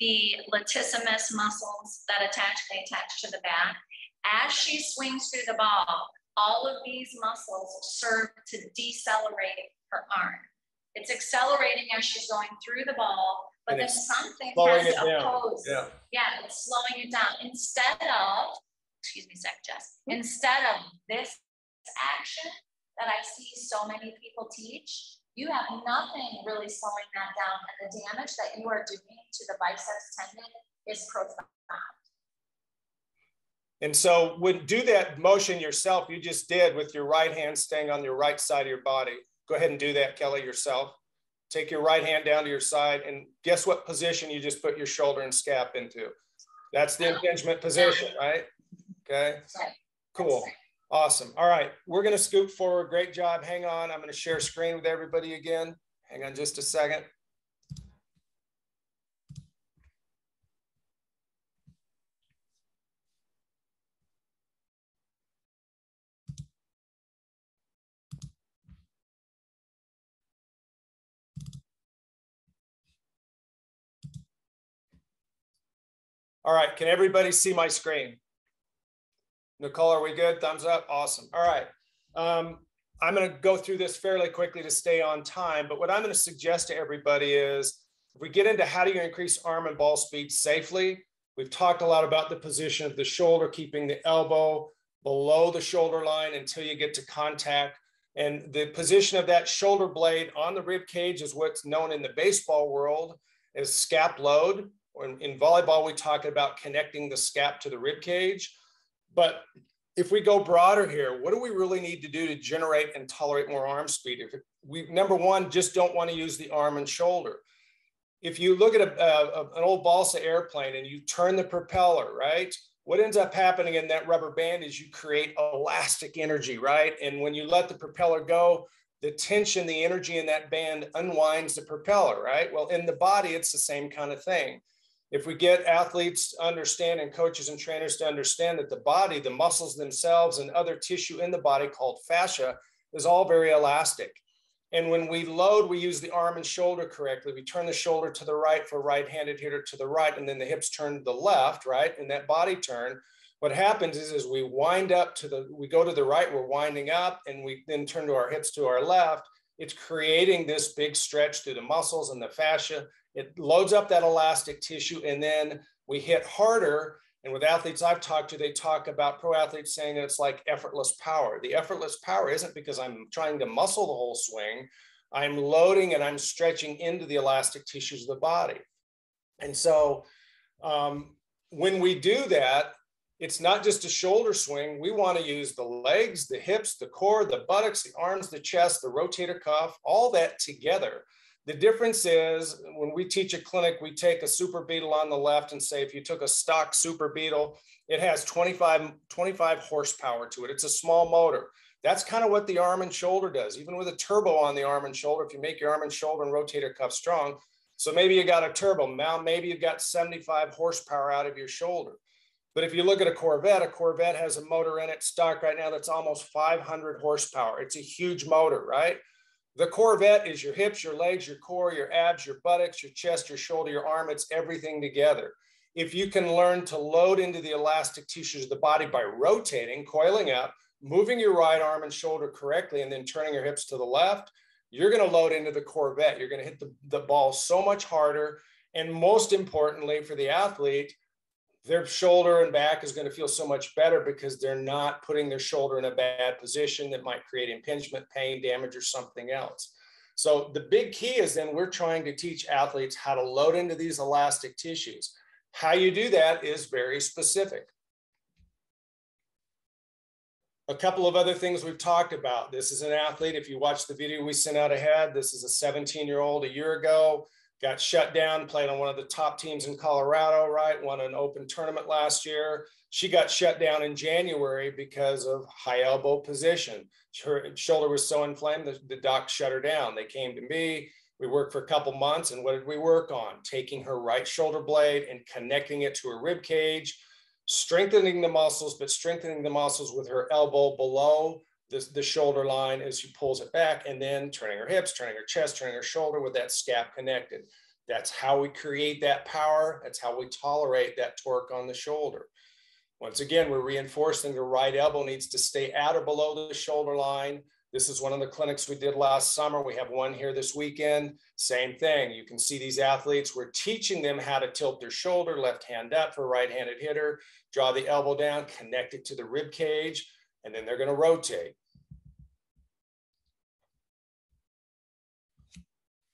the latissimus muscles that attach, they attach to the back. As she swings through the ball, all of these muscles serve to decelerate her arm. It's accelerating as she's going through the ball, but then something has to oppose. Yeah. yeah, it's slowing it down. Instead of, excuse me, sec, Jess, instead of this action that I see so many people teach, you have nothing really slowing that down. And the damage that you are doing to the biceps tendon is profound. And so when do that motion yourself, you just did with your right hand staying on your right side of your body. Go ahead and do that, Kelly, yourself. Take your right hand down to your side and guess what position you just put your shoulder and scap into? That's the impingement position, right? Okay. Cool. Awesome. All right. We're going to scoop forward. Great job. Hang on. I'm going to share screen with everybody again. Hang on just a second. All right, can everybody see my screen? Nicole, are we good? Thumbs up. Awesome. All right. Um, I'm going to go through this fairly quickly to stay on time. But what I'm going to suggest to everybody is if we get into how do you increase arm and ball speed safely, we've talked a lot about the position of the shoulder, keeping the elbow below the shoulder line until you get to contact. And the position of that shoulder blade on the rib cage is what's known in the baseball world as scap load or in, in volleyball, we talk about connecting the scap to the rib cage. But if we go broader here, what do we really need to do to generate and tolerate more arm speed? If we number one, just don't want to use the arm and shoulder. If you look at a, a, an old balsa airplane and you turn the propeller, right? What ends up happening in that rubber band is you create elastic energy, right? And when you let the propeller go, the tension, the energy in that band unwinds the propeller, right? Well, in the body, it's the same kind of thing if we get athletes to understand and coaches and trainers to understand that the body, the muscles themselves, and other tissue in the body called fascia is all very elastic. And when we load, we use the arm and shoulder correctly. We turn the shoulder to the right for right handed hitter to the right, and then the hips turn to the left, right? And that body turn. What happens is, is we wind up to the, we go to the right, we're winding up, and we then turn to our hips to our left. It's creating this big stretch through the muscles and the fascia it loads up that elastic tissue and then we hit harder. And with athletes I've talked to, they talk about pro athletes saying that it's like effortless power. The effortless power isn't because I'm trying to muscle the whole swing. I'm loading and I'm stretching into the elastic tissues of the body. And so um, when we do that, it's not just a shoulder swing. We want to use the legs, the hips, the core, the buttocks, the arms, the chest, the rotator cuff, all that together The difference is when we teach a clinic, we take a super beetle on the left and say, if you took a stock super beetle, it has 25, 25 horsepower to it. It's a small motor. That's kind of what the arm and shoulder does, even with a turbo on the arm and shoulder. If you make your arm and shoulder and rotator cuff strong, so maybe you got a turbo. Now maybe you've got 75 horsepower out of your shoulder. But if you look at a Corvette, a Corvette has a motor in it stock right now that's almost 500 horsepower. It's a huge motor, right? The Corvette is your hips, your legs, your core, your abs, your buttocks, your chest, your shoulder, your arm. It's everything together. If you can learn to load into the elastic tissues of the body by rotating, coiling up, moving your right arm and shoulder correctly, and then turning your hips to the left, you're going to load into the Corvette. You're going to hit the, the ball so much harder. And most importantly, for the athlete, their shoulder and back is going to feel so much better because they're not putting their shoulder in a bad position that might create impingement, pain, damage, or something else. So the big key is then we're trying to teach athletes how to load into these elastic tissues. How you do that is very specific. A couple of other things we've talked about. This is an athlete. If you watch the video we sent out ahead, this is a 17 year old a year ago, got shut down, played on one of the top teams in Colorado, right? Won an open tournament last year. She got shut down in January because of high elbow position. Her shoulder was so inflamed that the doc shut her down. They came to me. We worked for a couple months. And what did we work on? Taking her right shoulder blade and connecting it to her rib cage strengthening the muscles, but strengthening the muscles with her elbow below the, shoulder line as she pulls it back, and then turning her hips, turning her chest, turning her shoulder with that scap connected. That's how we create that power. That's how we tolerate that torque on the shoulder. Once again, we're reinforcing the right elbow needs to stay at or below the shoulder line. This is one of the clinics we did last summer. We have one here this weekend. Same thing. You can see these athletes. We're teaching them how to tilt their shoulder, left hand up for right-handed hitter, draw the elbow down, connect it to the rib cage, and then they're going to rotate.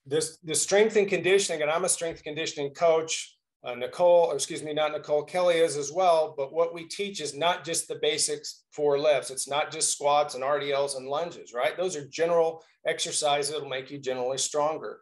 This the strength and conditioning, and I'm a strength conditioning coach. Uh, Nicole, excuse me, not Nicole Kelly is as well. But what we teach is not just the basics for lifts. It's not just squats and RDLs and lunges, right? Those are general exercises that'll make you generally stronger.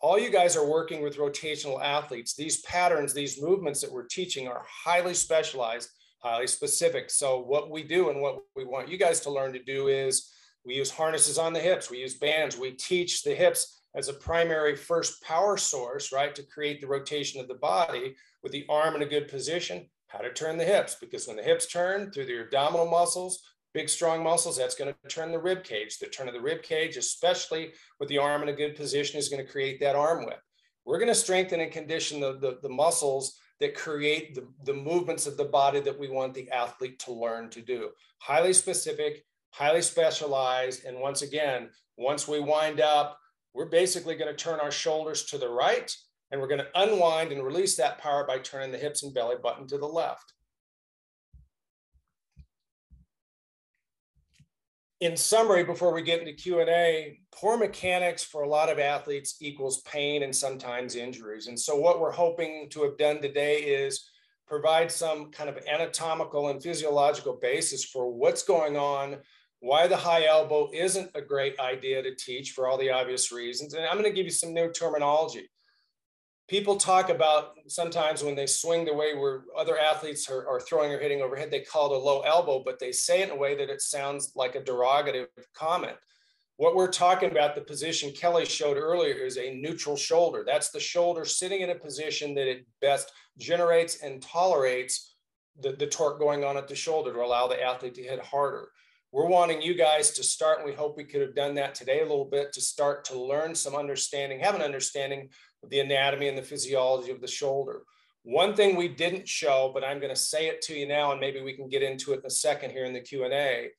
All you guys are working with rotational athletes. These patterns, these movements that we're teaching are highly specialized, Uh, highly specific. So what we do and what we want you guys to learn to do is we use harnesses on the hips, we use bands, we teach the hips as a primary first power source, right, to create the rotation of the body with the arm in a good position, how to turn the hips, because when the hips turn through the abdominal muscles, big strong muscles, that's going to turn the rib cage. The turn of the rib cage, especially with the arm in a good position, is going to create that arm whip. We're going to strengthen and condition the, the, the muscles that create the, the movements of the body that we want the athlete to learn to do. Highly specific, highly specialized. And once again, once we wind up, we're basically going to turn our shoulders to the right and we're going to unwind and release that power by turning the hips and belly button to the left. In summary, before we get into Q&A, poor mechanics for a lot of athletes equals pain and sometimes injuries. And so what we're hoping to have done today is provide some kind of anatomical and physiological basis for what's going on why the high elbow isn't a great idea to teach for all the obvious reasons. And I'm going to give you some new terminology. People talk about sometimes when they swing the way where other athletes are, are throwing or hitting overhead, they call it a low elbow, but they say it in a way that it sounds like a derogative comment. What we're talking about, the position Kelly showed earlier, is a neutral shoulder. That's the shoulder sitting in a position that it best generates and tolerates the, the torque going on at the shoulder to allow the athlete to hit harder we're wanting you guys to start, and we hope we could have done that today a little bit to start to learn some understanding, have an understanding of the anatomy and the physiology of the shoulder. One thing we didn't show, but I'm going to say it to you now, and maybe we can get into it in a second here in the Q&A.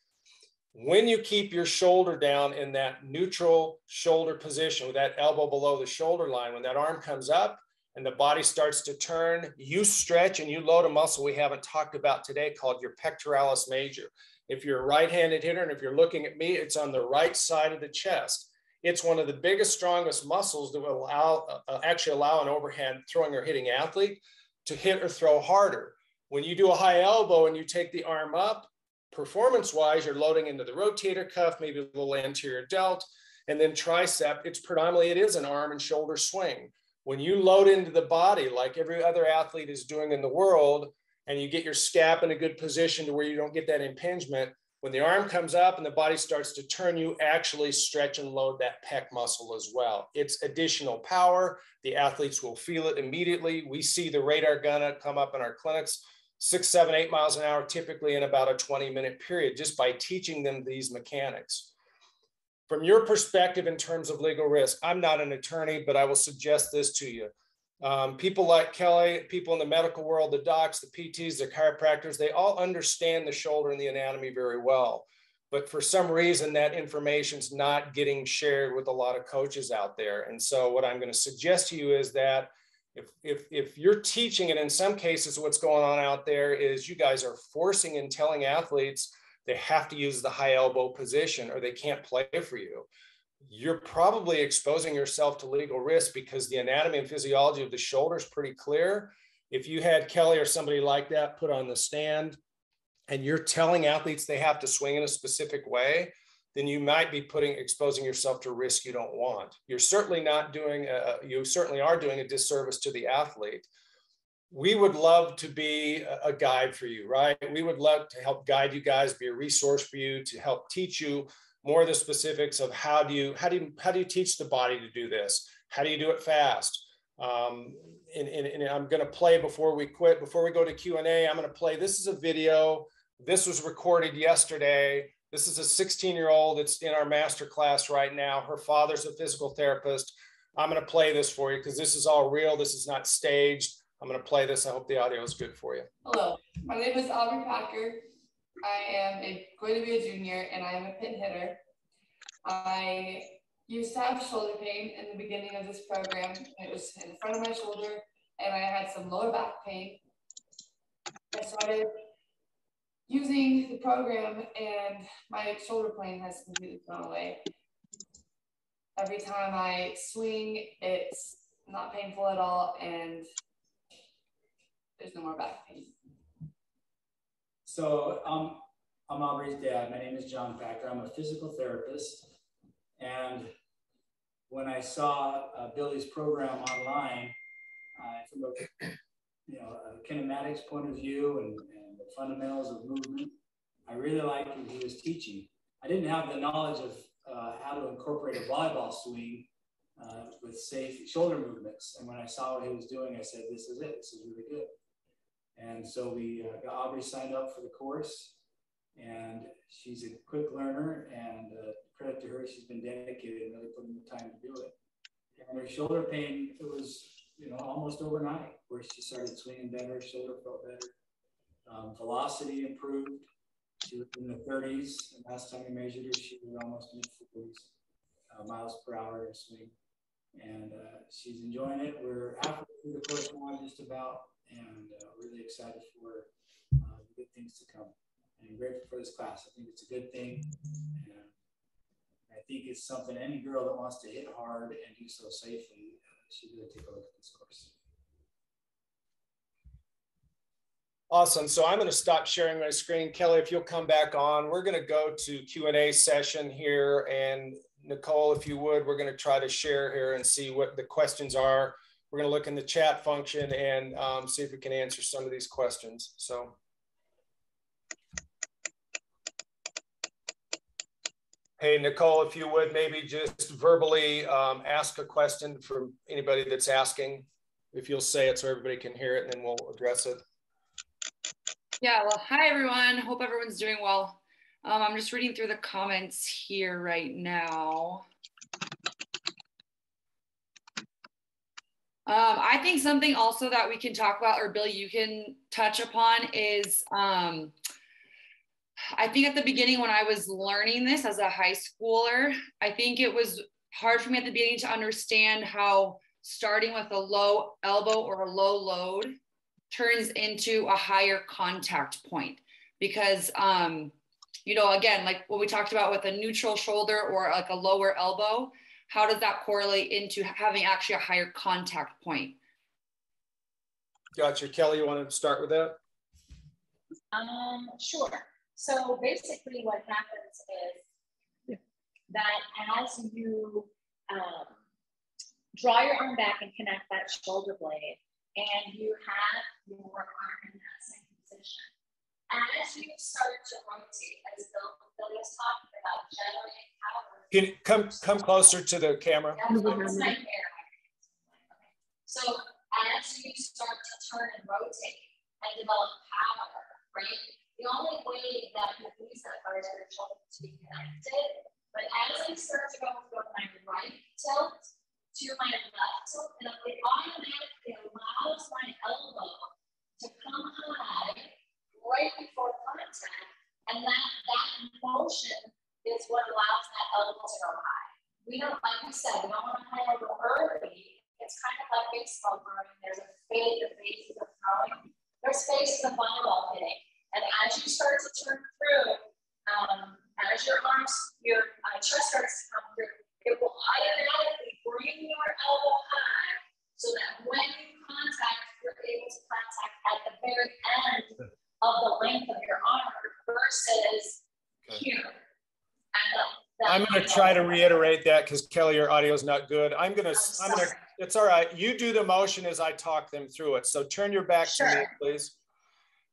When you keep your shoulder down in that neutral shoulder position with that elbow below the shoulder line, when that arm comes up and the body starts to turn, you stretch and you load a muscle we haven't talked about today called your pectoralis major. If you're a right-handed hitter and if you're looking at me, it's on the right side of the chest. It's one of the biggest, strongest muscles that will allow, uh, actually allow an overhand throwing or hitting athlete to hit or throw harder. When you do a high elbow and you take the arm up, performance-wise, you're loading into the rotator cuff, maybe a little anterior delt, And then tricep, it's predominantly, it is an arm and shoulder swing. When you load into the body, like every other athlete is doing in the world, and you get your scap in a good position to where you don't get that impingement, when the arm comes up and the body starts to turn, you actually stretch and load that pec muscle as well. It's additional power. The athletes will feel it immediately. We see the radar gun come up in our clinics six, seven, eight miles an hour, typically in about a 20 minute period, just by teaching them these mechanics. From your perspective, in terms of legal risk, I'm not an attorney, but I will suggest this to you. Um, people like Kelly, people in the medical world, the docs, the PTs, the chiropractors, they all understand the shoulder and the anatomy very well. But for some reason, that information is not getting shared with a lot of coaches out there. And so, what I'm going to suggest to you is that if, if, if you're teaching, and in some cases, what's going on out there is you guys are forcing and telling athletes they have to use the high elbow position or they can't play for you you're probably exposing yourself to legal risk because the anatomy and physiology of the shoulder is pretty clear. If you had Kelly or somebody like that put on the stand and you're telling athletes they have to swing in a specific way, then you might be putting exposing yourself to risk you don't want. You're certainly not doing a, you certainly are doing a disservice to the athlete. We would love to be a guide for you, right? We would love to help guide you guys, be a resource for you, to help teach you more of the specifics of how do you how do you how do you teach the body to do this how do you do it fast um, and, and, and i'm going to play before we quit before we go to q&a i'm going to play this is a video this was recorded yesterday this is a 16 year old that's in our master class right now. Her father's a physical therapist. I'm going to play this for you because this is all real. This is not staged. I'm going to play this. I hope the audio is good for you. Hello my name is aubrey packer. I am a, going to be a junior and I am a pin hitter. I used to have shoulder pain in the beginning of this program. It was in front of my shoulder and I had some lower back pain. I started using the program and my shoulder pain has completely gone away. Every time I swing, it's not painful at all and there's no more back pain. So um, I'm Aubrey's dad. My name is John Packer. I'm a physical therapist. And when I saw uh, Billy's program online, uh, from a, you know, a kinematics point of view and, and fundamentals of movement, I really liked what he was teaching. I didn't have the knowledge of uh, how to incorporate a volleyball swing uh, with safe shoulder movements. And when I saw what he was doing, I said, this is it. This is really good. And so we uh, got Aubrey signed up for the course, and she's a quick learner. And uh, credit to her, she's been dedicated and really putting the time to do it. And her shoulder pain, it was you know almost overnight, where she started swinging better, shoulder felt better, um, velocity improved. She was in the 30s, The last time we measured her, she was almost in the 40s uh, miles per hour to swing. And uh, she's enjoying it. We're halfway through the course now, just about and uh, really excited for uh, the good things to come. And grateful for this class. I think it's a good thing. And I think it's something any girl that wants to hit hard and do so safely uh, should really take a look at this course. Awesome. So I'm going to stop sharing my screen. Kelly, if you'll come back on, we're going to go to Q&A session here. And Nicole, if you would, we're going to try to share here and see what the questions are we're going to look in the chat function and um, see if we can answer some of these questions. So. Hey, Nicole, if you would maybe just verbally um, ask a question for anybody that's asking, if you'll say it so everybody can hear it and then we'll address it. Yeah, well, hi everyone. Hope everyone's doing well. Um, I'm just reading through the comments here right now. Um, I think something also that we can talk about, or Billy, you can touch upon is um, I think at the beginning when I was learning this as a high schooler, I think it was hard for me at the beginning to understand how starting with a low elbow or a low load turns into a higher contact point because um, you know again like what we talked about with a neutral shoulder or like a lower elbow how does that correlate into having actually a higher contact point? Gotcha. Kelly, you want to start with that? Um, sure. So basically what happens is that as you um, draw your arm back and connect that shoulder blade, and you have your arm in that same position. As you start to rotate, as Bill, Bill was talking about, generating power. Can you come come closer to the camera? So as you start to turn and rotate and develop power, right? The only way that you use that power is for your shoulder to be connected. But as I start to go from my right tilt to my left tilt, it automatically allows my elbow to come high right before contact. And that, that motion is what allows that elbow to go high. We don't, like we said, we don't want to high elbow early. It's kind of like baseball throwing. There's a fade, the phases of throwing. There's phases of volleyball hitting. And as you start to turn through, um, as your arms, your uh, chest starts to come through, it will automatically bring your elbow high so that when you contact, you're able to contact at the very end of the length of your arm versus here. I'm going to try to reiterate that because Kelly, your audio is not good. I'm going to, I'm going to, it's all right. You do the motion as I talk them through it. So turn your back sure. to me, please.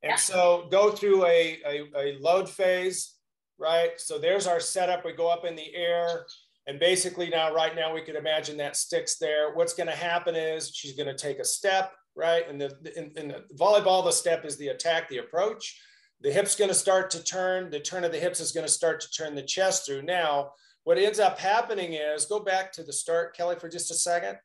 And yeah. so go through a, a, a load phase, right? So there's our setup. We go up in the air. And basically now, right now, we could imagine that sticks there. What's going to happen is she's going to take a step, right? And the, in, in the volleyball, the step is the attack, the approach. The hip's going to start to turn. The turn of the hips is going to start to turn the chest through. Now, what ends up happening is go back to the start, Kelly, for just a second.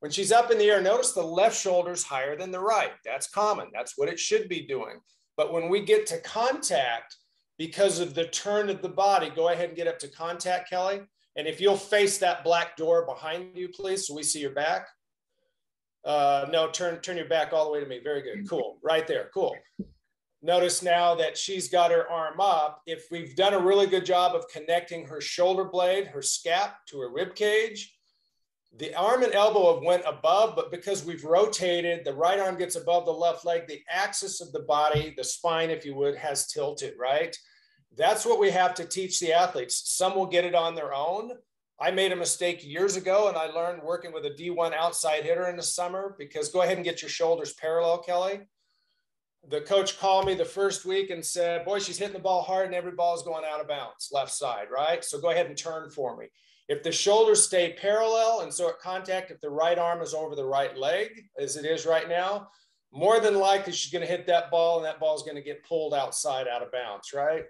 When she's up in the air, notice the left shoulder's higher than the right. That's common. That's what it should be doing. But when we get to contact, because of the turn of the body, go ahead and get up to contact, Kelly. And if you'll face that black door behind you, please, so we see your back. Uh, no, turn, turn your back all the way to me. Very good. Cool. Right there. Cool. Notice now that she's got her arm up. If we've done a really good job of connecting her shoulder blade, her scap to her rib cage, the arm and elbow have went above, but because we've rotated, the right arm gets above the left leg, the axis of the body, the spine, if you would, has tilted, right? That's what we have to teach the athletes. Some will get it on their own. I made a mistake years ago and I learned working with a D1 outside hitter in the summer because go ahead and get your shoulders parallel, Kelly. The coach called me the first week and said, Boy, she's hitting the ball hard and every ball is going out of bounds, left side, right? So go ahead and turn for me. If the shoulders stay parallel and so at contact, if the right arm is over the right leg, as it is right now, more than likely she's going to hit that ball and that ball is going to get pulled outside out of bounds, right?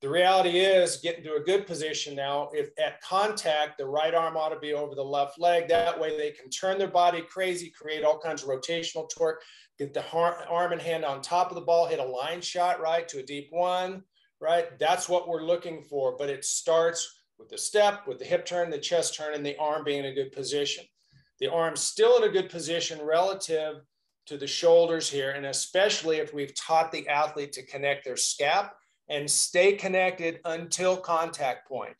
The reality is getting to a good position now. If at contact, the right arm ought to be over the left leg. That way they can turn their body crazy, create all kinds of rotational torque, get the arm and hand on top of the ball, hit a line shot, right, to a deep one, right? That's what we're looking for. But it starts with the step, with the hip turn, the chest turn, and the arm being in a good position. The arm's still in a good position relative to the shoulders here, and especially if we've taught the athlete to connect their scap and stay connected until contact point.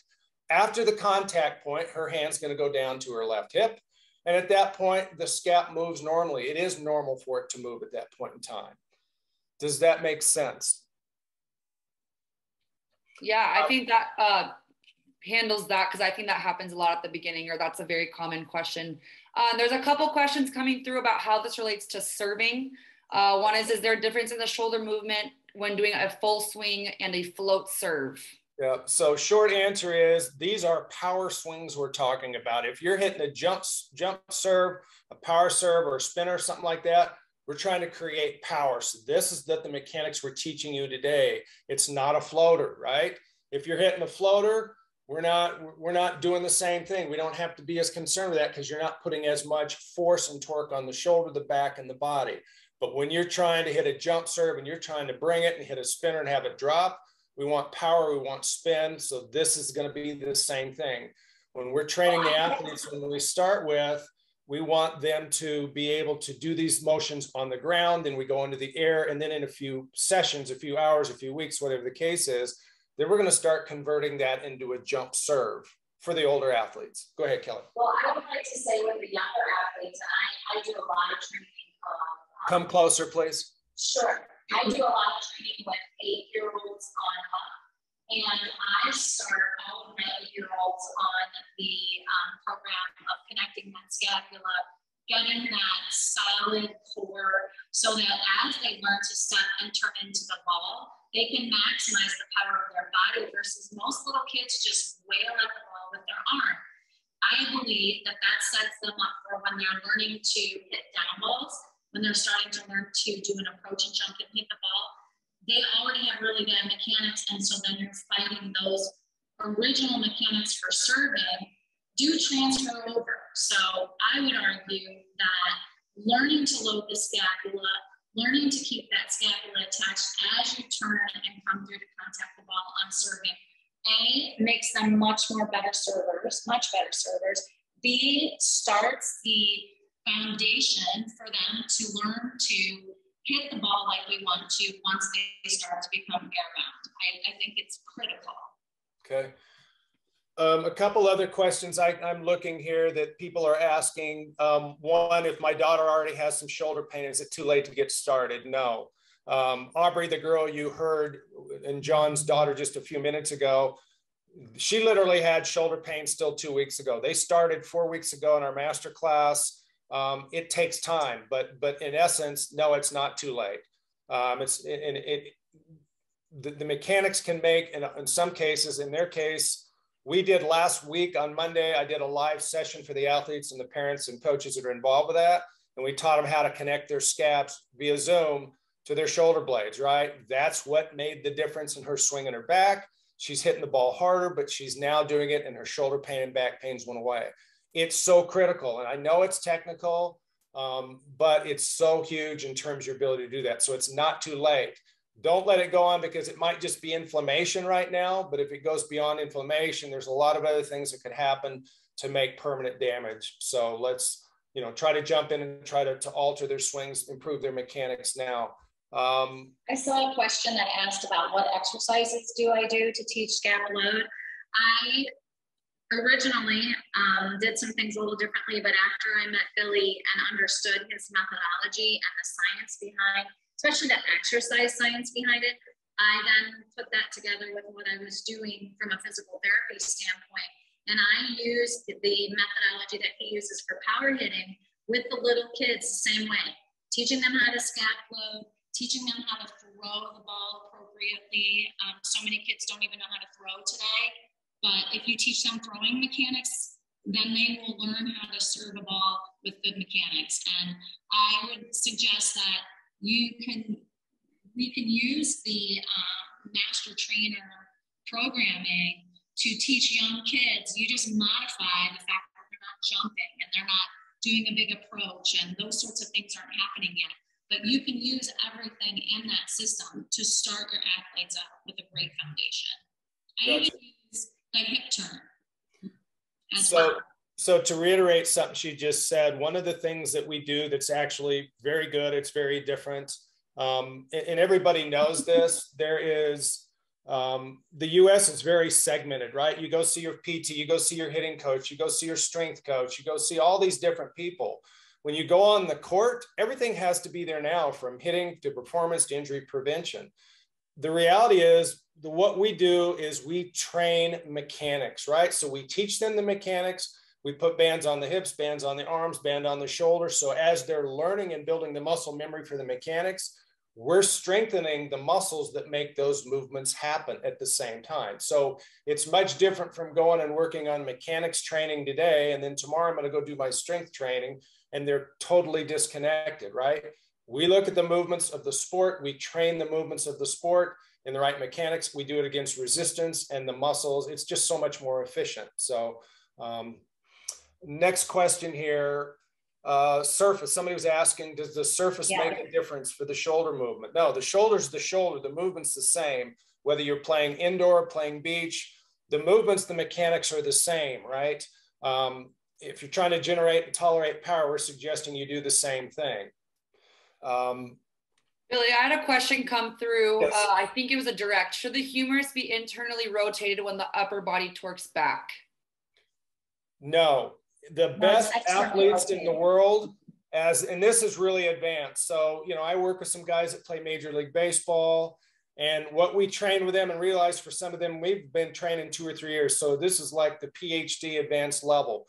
After the contact point, her hand's going to go down to her left hip. And at that point, the scap moves normally. It is normal for it to move at that point in time. Does that make sense? Yeah, I think that uh, handles that because I think that happens a lot at the beginning, or that's a very common question. Uh, there's a couple questions coming through about how this relates to serving. Uh, one is, is there a difference in the shoulder movement when doing a full swing and a float serve? Yeah. So short answer is these are power swings we're talking about. If you're hitting a jump jump serve, a power serve, or a spinner, something like that, we're trying to create power. So this is that the mechanics we're teaching you today. It's not a floater, right? If you're hitting a floater, we're not we're not doing the same thing we don't have to be as concerned with that because you're not putting as much force and torque on the shoulder the back and the body but when you're trying to hit a jump serve and you're trying to bring it and hit a spinner and have it drop we want power we want spin so this is going to be the same thing when we're training the athletes when we start with we want them to be able to do these motions on the ground then we go into the air and then in a few sessions a few hours a few weeks whatever the case is then we're going to start converting that into a jump serve for the older athletes. Go ahead, Kelly. Well, I would like to say with the younger athletes, and I, I do a lot of training. Come closer, please. Sure. I do a lot of training with eight year olds on up. And I start all of my eight-year-olds on the um, program of connecting that scapula, getting that solid core so that as they learn to step and turn into the ball, they can maximize the power of their body versus most little kids just wail at the ball with their arm. I believe that that sets them up for when they're learning to hit down balls, when they're starting to learn to do an approach and jump and hit the ball, they already have really good mechanics. And so then you're fighting those original mechanics for serving do transfer over. So I would argue that learning to load the scapula, learning to keep that scapula attached as you turn and come through to contact the ball on serving, A, makes them much more better servers, much better servers. B, starts the foundation for them to learn to hit the ball like we want to once they start to become airbound. I, I think it's critical. Okay. Um, a couple other questions I, am looking here that people are asking. Um, one, if my daughter already has some shoulder pain, is it too late to get started? No. Um, Aubrey, the girl you heard, and John's daughter just a few minutes ago, she literally had shoulder pain still two weeks ago. They started four weeks ago in our master class. Um, it takes time, but but in essence, no, it's not too late. Um, it's and it, it the, the, mechanics can make, and in some cases, in their case, we did last week on Monday. I did a live session for the athletes and the parents and coaches that are involved with that, and we taught them how to connect their scaps via Zoom to their shoulder blades. Right, that's what made the difference in her swinging her back. She's hitting the ball harder, but she's now doing it, and her shoulder pain and back pains went away it's so critical. And I know it's technical, um, but it's so huge in terms of your ability to do that. So it's not too late. Don't let it go on because it might just be inflammation right now. But if it goes beyond inflammation, there's a lot of other things that could happen to make permanent damage. So let's, you know, try to jump in and try to, to alter their swings, improve their mechanics now. Um, I saw a question that asked about what exercises do I do to teach scap load. I originally um, did some things a little differently, but after I met Billy and understood his methodology and the science behind, especially the exercise science behind it, I then put that together with what I was doing from a physical therapy standpoint. And I used the methodology that he uses for power hitting with the little kids the same way, teaching them how to scap load, teaching them how to throw the ball appropriately. Um, so many kids don't even know how to throw today. But if you teach them throwing mechanics, then they will learn how to serve a ball with good mechanics. And I would suggest that you can we can use the uh, master trainer programming to teach young kids. You just modify the fact that they're not jumping and they're not doing a big approach, and those sorts of things aren't happening yet. But you can use everything in that system to start your athletes up with a great foundation. I even the hip turn. So, well. so to reiterate something she just said, one of the things that we do that's actually very good, it's very different, um, and, and, everybody knows this. There is um, the U.S. is very segmented, right? You go see your PT, you go see your hitting coach, you go see your strength coach, you go see all these different people. When you go on the court, everything has to be there now, from hitting to performance to injury prevention. The reality is the, what we do is we train mechanics, right? So we teach them the mechanics. We put bands on the hips, bands on the arms, band on the shoulders. So as they're learning and building the muscle memory for the mechanics, we're strengthening the muscles that make those movements happen at the same time. So it's much different from going and working on mechanics training today. And then tomorrow I'm going to go do my strength training and they're totally disconnected, right? We look at the movements of the sport, we train the movements of the sport in the right mechanics. We do it against resistance and the muscles. It's just so much more efficient. So um, next question here. Uh, surface. Somebody was asking, does the surface yeah. make a difference for the shoulder movement? No, the shoulder's the shoulder. The movement's the same. Whether you're playing indoor, playing beach, the movements, the mechanics are the same, right? Um, if you're trying to generate and tolerate power, we're suggesting you do the same thing. Um, Billy, I had a question come through. Yes. Uh, I think it was a direct. Should the humerus be internally rotated when the upper body torques back? No. The no, best athletes rotated. in the world, as and this is really advanced. So, you know, I work with some guys that play Major League Baseball, And what we train with them and realize for some of them, we've been training two or three years. So this is like the PhD advanced level.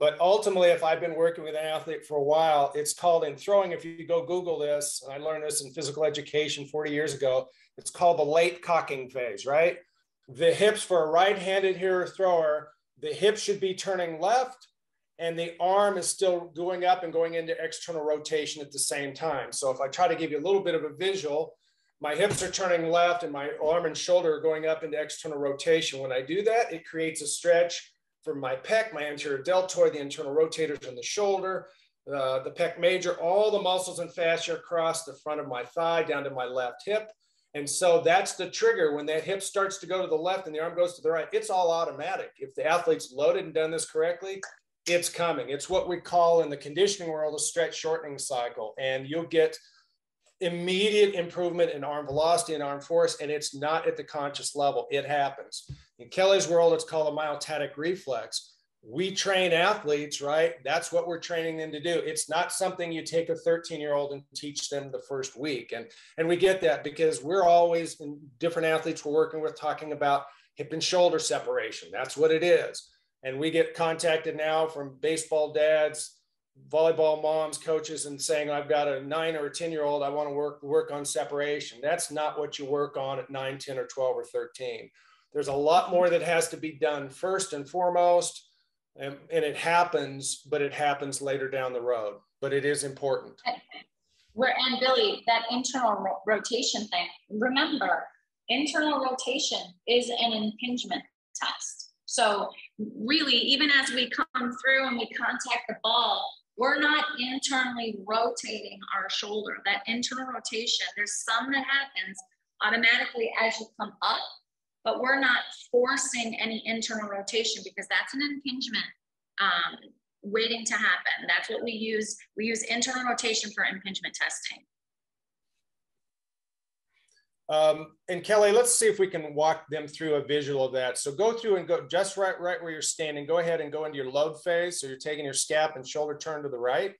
But ultimately, if I've been working with an athlete for a while, it's called in throwing. If you go Google this, and I learned this in physical education 40 years ago, it's called the late cocking phase, right? The hips for a right handed hitter thrower, the hip should be turning left and the arm is still going up and going into external rotation at the same time. So if I try to give you a little bit of a visual, my hips are turning left and my arm and shoulder are going up into external rotation. When I do that, it creates a stretch for my pec, my anterior deltoid, the internal rotators in the shoulder, uh, the pec major, all the muscles and fascia across the front of my thigh down to my left hip. And so that's the trigger. When that hip starts to go to the left and the arm goes to the right, it's all automatic. If the athlete's loaded and done this correctly, it's coming. It's what we call in the conditioning world a stretch shortening cycle. And you'll get immediate improvement in arm velocity and arm force, and it's not at the conscious level. It happens. In Kelly's world, it's called a myotatic reflex. We train athletes, right? That's what we're training them to do. It's not something you take a 13 year old and teach them the first week. And, and we get that because we're always in different athletes we're working with talking about hip and shoulder separation. That's what it is. And we get contacted now from baseball dads, volleyball moms, coaches, and saying, I've got a nine or a 10 year old, I want to work, work on separation. That's not what you work on at nine, 10, or 12 or 13. There's a lot more that has to be done first and foremost. And, and it happens, but it happens later down the road. But it is important. Where and Billy, that internal ro rotation thing. Remember, internal rotation is an impingement test. So really, even as we come through and we contact the ball, we're not internally rotating our shoulder. That internal rotation, there's some that happens automatically as you come up, but we're not forcing any internal rotation because that's an impingement um, waiting to happen. That's what we use. We use internal rotation for impingement testing. Um, and Kelly, let's see if we can walk them through a visual of that. So go through and go just right, right where you're standing. Go ahead and go into your load phase. So you're taking your scap and shoulder turn to the right.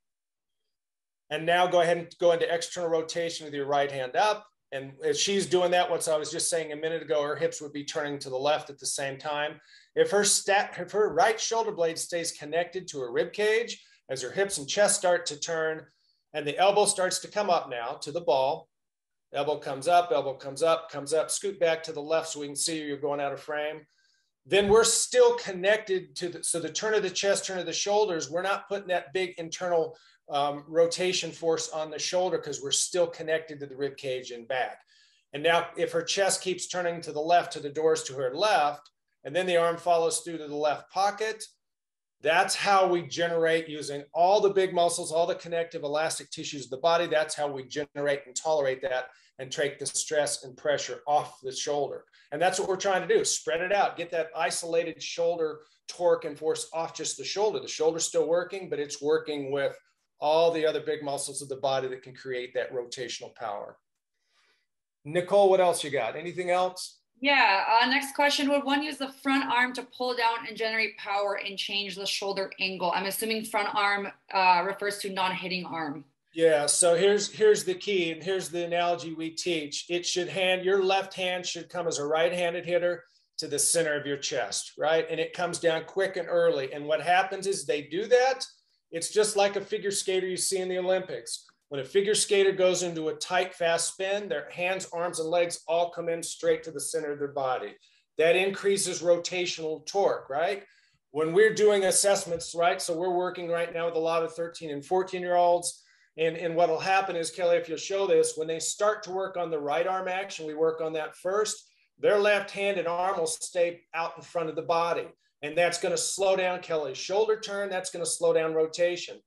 And now go ahead and go into external rotation with your right hand up. And as she's doing that, what I was just saying a minute ago, her hips would be turning to the left at the same time. If her stat, if her right shoulder blade stays connected to her rib cage, as her hips and chest start to turn, and the elbow starts to come up now to the ball, Elbow comes up, elbow comes up, comes up, scoot back to the left so we can see you're going out of frame. Then we're still connected to the, so the turn of the chest, turn of the shoulders, we're not putting that big internal um, rotation force on the shoulder because we're still connected to the rib cage and back. And now if her chest keeps turning to the left to the doors to her left, and then the arm follows through to the left pocket, that's how we generate using all the big muscles, all the connective elastic tissues of the body. That's how we generate and tolerate that and take the stress and pressure off the shoulder. And that's what we're trying to do spread it out, get that isolated shoulder torque and force off just the shoulder. The shoulder's still working, but it's working with all the other big muscles of the body that can create that rotational power. Nicole, what else you got? Anything else? Yeah. Uh, next question. Would one use the front arm to pull down and generate power and change the shoulder angle? I'm assuming front arm uh, refers to non-hitting arm. Yeah. So here's here's the key, and here's the analogy we teach. It should hand your left hand should come as a right-handed hitter to the center of your chest, right? And it comes down quick and early. And what happens is they do that. It's just like a figure skater you see in the Olympics when a figure skater goes into a tight, fast spin, their hands, arms, and legs all come in straight to the center of their body. That increases rotational torque, right? When we're doing assessments, right? So we're working right now with a lot of 13 and 14 year olds. And, and what will happen is, Kelly, if you'll show this, when they start to work on the right arm action, we work on that first, their left hand and arm will stay out in front of the body. And that's going to slow down Kelly's shoulder turn. That's going to slow down rotation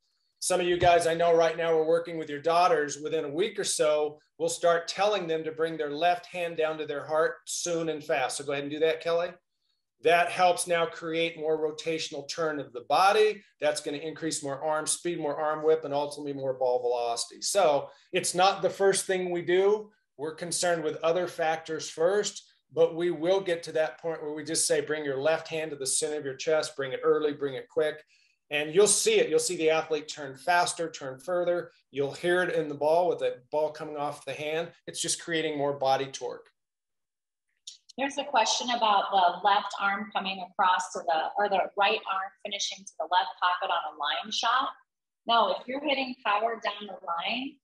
some of you guys I know right now are working with your daughters. Within a week or so, we'll start telling them to bring their left hand down to their heart soon and fast. So go ahead and do that, Kelly. That helps now create more rotational turn of the body. That's going to increase more arm speed, more arm whip, and ultimately more ball velocity. So it's not the first thing we do. We're concerned with other factors first, but we will get to that point where we just say, bring your left hand to the center of your chest, bring it early, bring it quick and you'll see it. You'll see the athlete turn faster, turn further. You'll hear it in the ball with the ball coming off the hand. It's just creating more body torque. There's a question about the left arm coming across to the, or the right arm finishing to the left pocket on a line shot. No, if you're hitting power down the line,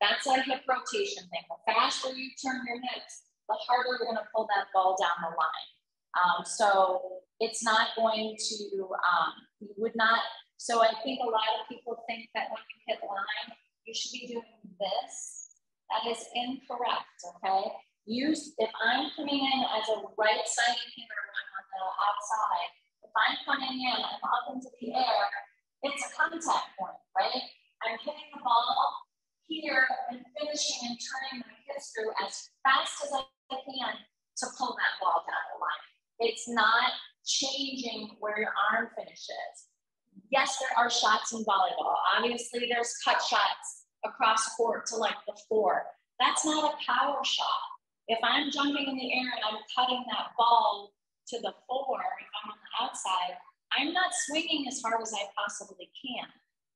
that's a hip rotation thing. The faster you turn your hips, the harder you're gonna pull that ball down the line. Um, so it's not going to, um, you would not, so I think a lot of people think that when you hit line, you should be doing this. That is incorrect, okay? Use, if I'm coming in as a right sided hitter on the outside, if I'm coming in, I'm up into the air, it's a contact point, right? I'm hitting the ball here and finishing and turning my hips through as fast as I can to pull that ball down the line. It's not changing where your arm finishes. Yes, there are shots in volleyball. Obviously, there's cut shots across court to like the four. That's not a power shot. If I'm jumping in the air and I'm cutting that ball to the four, if I'm on the outside, I'm not swinging as hard as I possibly can.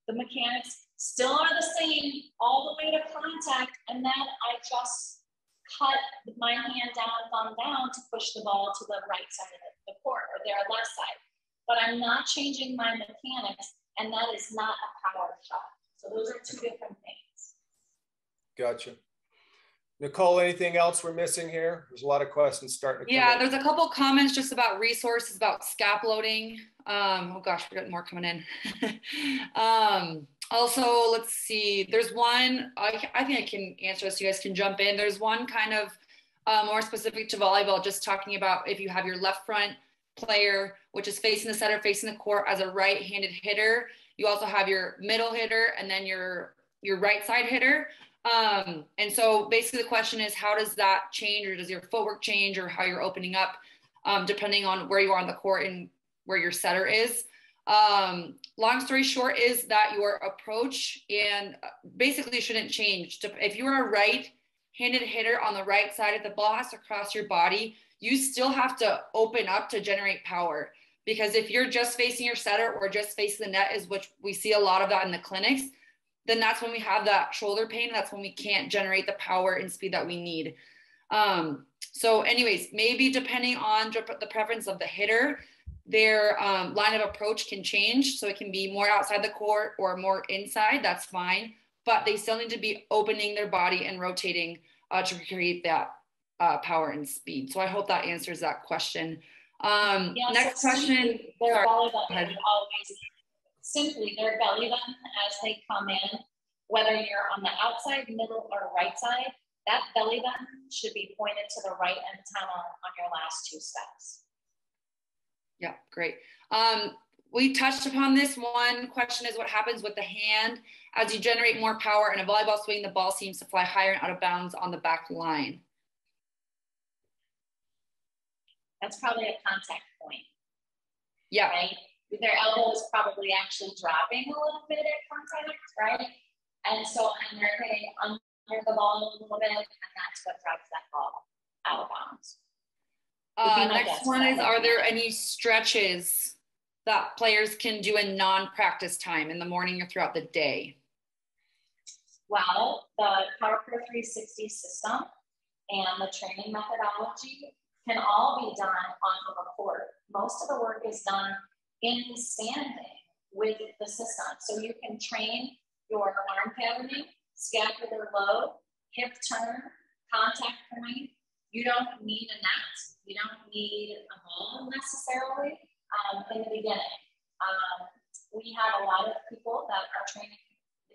The mechanics still are the same all the way to contact, and then I just cut my hand down, thumb down to push the ball to the right side of the court or their left side. But I'm not changing my mechanics, and that is not a power shot. So those are two different things. Gotcha. Nicole, anything else we're missing here? There's a lot of questions starting to Yeah, come there's a couple comments just about resources about scap loading. Um, oh gosh, we're getting more coming in. um, also, let's see, there's one, I, I think I can answer this, you guys can jump in. There's one kind of uh, more specific to volleyball, just talking about if you have your left front player, which is facing the center, facing the court as a right-handed hitter. You also have your middle hitter and then your your right side hitter. Um, and so basically the question is how does that change or does your footwork change or how you're opening up um, depending on where you are on the court and where your setter is. Um, long story short is that your approach and uh, basically shouldn't change. If you're a right handed hitter on the right side, if the ball has to cross your body, you still have to open up to generate power. Because if you're just facing your setter or just facing the net, is which we see a lot of that in the clinics, then that's when we have that shoulder pain. That's when we can't generate the power and speed that we need. Um, so, anyways, maybe depending on the preference of the hitter, their um, line of approach can change. So it can be more outside the court or more inside. That's fine. But they still need to be opening their body and rotating uh, to create that uh, power and speed. So I hope that answers that question. Um, yeah, next so question. Their sorry, belly button is always simply their belly button as they come in, whether you're on the outside, middle, or right side, that belly button should be pointed to the right antenna on your last two steps. Yeah, great. Um, we touched upon this. One question is what happens with the hand as you generate more power in a volleyball swing, the ball seems to fly higher and out of bounds on the back line. That's probably a contact point. Yeah. Right? Their elbow is probably actually dropping a little bit at contact, right? And so, and they're hitting under the ball a little bit, and that's what drives that ball out of bounds. Uh, next one is, are there any stretches that players can do in non-practice time in the morning or throughout the day? Well, the PowerCore 360 system and the training methodology can all be done on the court. Most of the work is done in standing with the system. So you can train your arm patterning, scapular load, hip turn, contact point. You don't need a net. You don't need a ball necessarily um, in the beginning. Um, we have a lot of people that are training,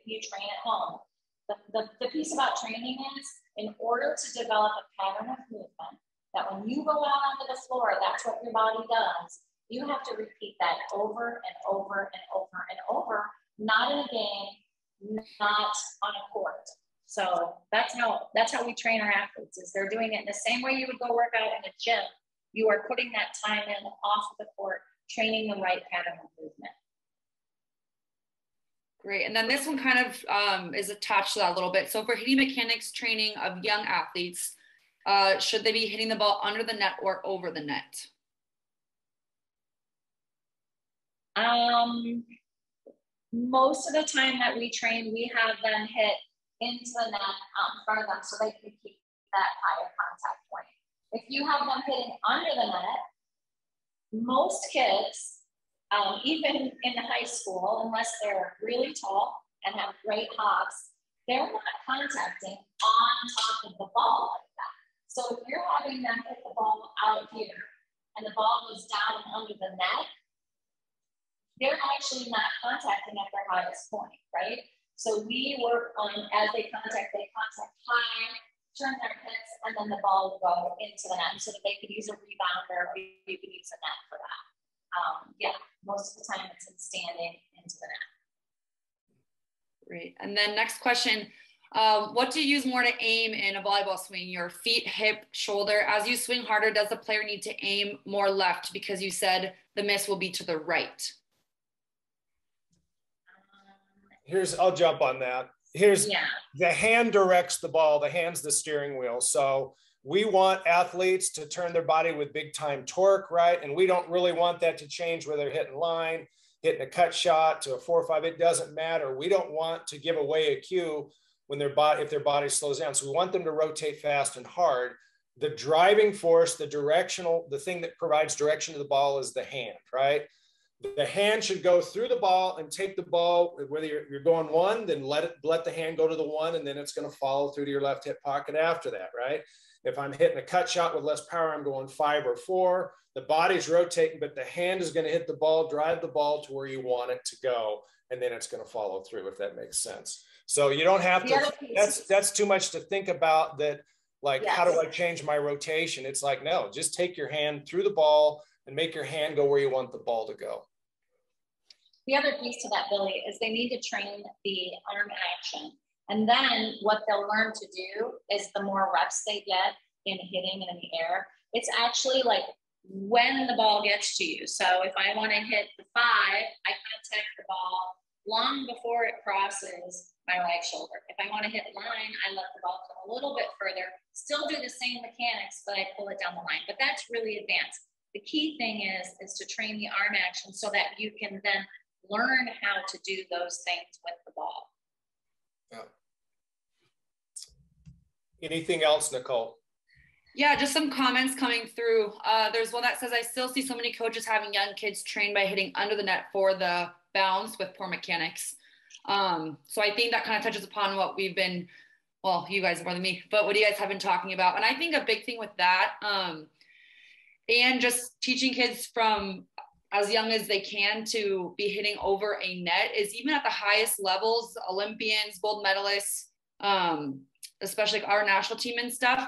you train at home. The, the, the piece about training is in order to develop a pattern of movement, that when you go out onto the floor, that's what your body does. You have to repeat that over and over and over and over, not in a game, not on a court. So that's how that's how we train our athletes is they're doing it in the same way you would go work out in a gym. You are putting that time in off of the court, training the right pattern of movement. Great. And then this one kind of um, is attached to that a little bit. So for hitting mechanics training of young athletes, uh, should they be hitting the ball under the net or over the net? Um, most of the time that we train, we have them hit into the net out in front of them so they can keep that higher contact point. If you have them hitting under the net, most kids, um, even in high school, unless they're really tall and have great hops, they're not contacting on top of the ball like that. So if you're having them hit the ball out here and the ball goes down under the net, they're actually not contacting at their highest point, right? So we work on as they contact, they contact high, turn their hips, and then the ball will go into the net so that they could use a rebounder or you could use a net for that. Um, yeah, most of the time it's in standing into the net. Great. And then next question. Um, what do you use more to aim in a volleyball swing? Your feet, hip, shoulder. As you swing harder, does the player need to aim more left because you said the miss will be to the right? Here's, I'll jump on that. Here's yeah. the hand directs the ball, the hand's the steering wheel. So we want athletes to turn their body with big time torque, right? And we don't really want that to change whether they're hitting line, hitting a cut shot to a four or five, it doesn't matter. We don't want to give away a cue when their body, if their body slows down. So we want them to rotate fast and hard. The driving force, the directional, the thing that provides direction to the ball is the hand, right? The hand should go through the ball and take the ball, whether you're, you're going one, then let it, let the hand go to the one, and then it's going to follow through to your left hip pocket after that, right? If I'm hitting a cut shot with less power, I'm going five or four. The body's rotating, but the hand is going to hit the ball, drive the ball to where you want it to go, and then it's going to follow through, if that makes sense. So you don't have to, that's, that's too much to think about that. Like, yes. how do I change my rotation? It's like, no, just take your hand through the ball and make your hand go where you want the ball to go. The other piece to that, Billy, is they need to train the arm action. And then what they'll learn to do is the more reps they get in hitting in the air, it's actually like when the ball gets to you. So if I want to hit the five, I contact the ball long before it crosses my right shoulder. If I want to hit line, I let the ball come a little bit further, still do the same mechanics, but I pull it down the line. But that's really advanced. The key thing is is to train the arm action so that you can then learn how to do those things with the ball. Yeah. Anything else, Nicole? Yeah, just some comments coming through. Uh, there's one that says, I still see so many coaches having young kids trained by hitting under the net for the bounce with poor mechanics. Um, so I think that kind of touches upon what we've been, well, you guys more than me, but what you guys have been talking about. And I think a big thing with that, um, and just teaching kids from as young as they can to be hitting over a net is even at the highest levels, Olympians, gold medalists, um, especially our national team and stuff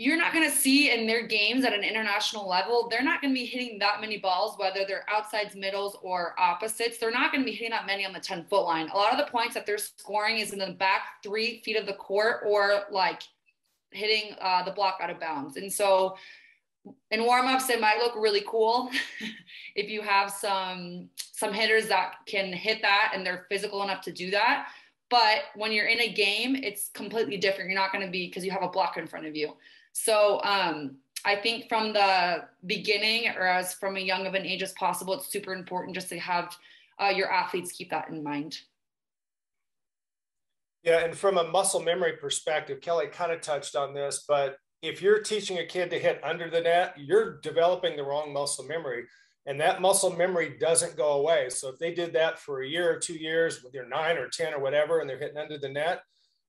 you're not going to see in their games at an international level, they're not going to be hitting that many balls, whether they're outsides, middles, or opposites. They're not going to be hitting that many on the 10 foot line. A lot of the points that they're scoring is in the back three feet of the court or like hitting uh, the block out of bounds. And so in warm-ups, it might look really cool if you have some some hitters that can hit that and they're physical enough to do that. But when you're in a game, it's completely different. You're not going to be because you have a block in front of you. So um, I think from the beginning or as from a young of an age as possible, it's super important just to have uh, your athletes keep that in mind. Yeah, and from a muscle memory perspective, Kelly kind of touched on this, but if you're teaching a kid to hit under the net, you're developing the wrong muscle memory. And that muscle memory doesn't go away. So if they did that for a year or two years, they're nine or 10 or whatever, and they're hitting under the net,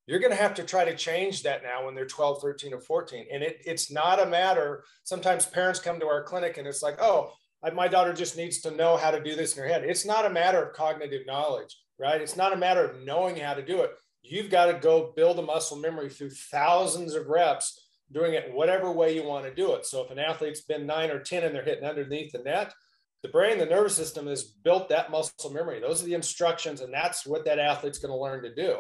you're going to have to try to change that now when they're 12 13 or 14 and it, it's not a matter sometimes parents come to our clinic and it's like oh my daughter just needs to know how to do this in her head it's not a matter of cognitive knowledge right it's not a matter of knowing how to do it you've got to go build a muscle memory through thousands of reps doing it whatever way you want to do it so if an athlete's been 9 or 10 and they're hitting underneath the net the brain the nervous system has built that muscle memory those are the instructions and that's what that athlete's going to learn to do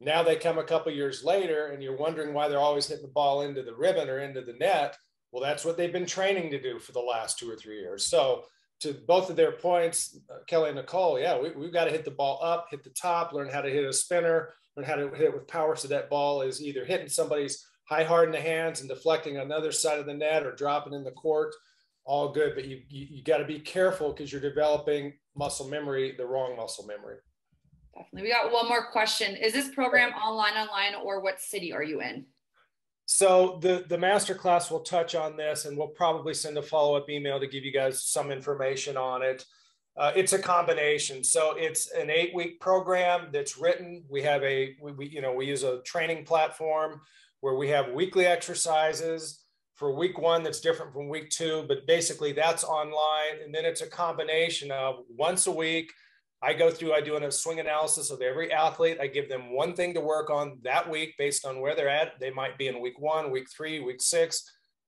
now they come a couple years later and you're wondering why they're always hitting the ball into the ribbon or into the net. Well, that's what they've been training to do for the last two or three years. So, to both of their points, uh, Kelly and Nicole, yeah, we, we've got to hit the ball up, hit the top, learn how to hit a spinner, learn how to hit it with power so that ball is either hitting somebody's high hard in the hands and deflecting on the other side of the net or dropping in the court. All good, but you, you, you got to be careful because you're developing muscle memory, the wrong muscle memory. Definitely. We got one more question. Is this program online, online, or what city are you in? So the, the master class will touch on this and we'll probably send a follow-up email to give you guys some information on it. Uh, it's a combination. So it's an eight week program that's written. We have a, we, we, you know, we use a training platform where we have weekly exercises for week one that's different from week two, but basically that's online. And then it's a combination of once a week, I go through, I do a swing analysis of every athlete. I give them one thing to work on that week based on where they're at. They might be in week one, week three, week six.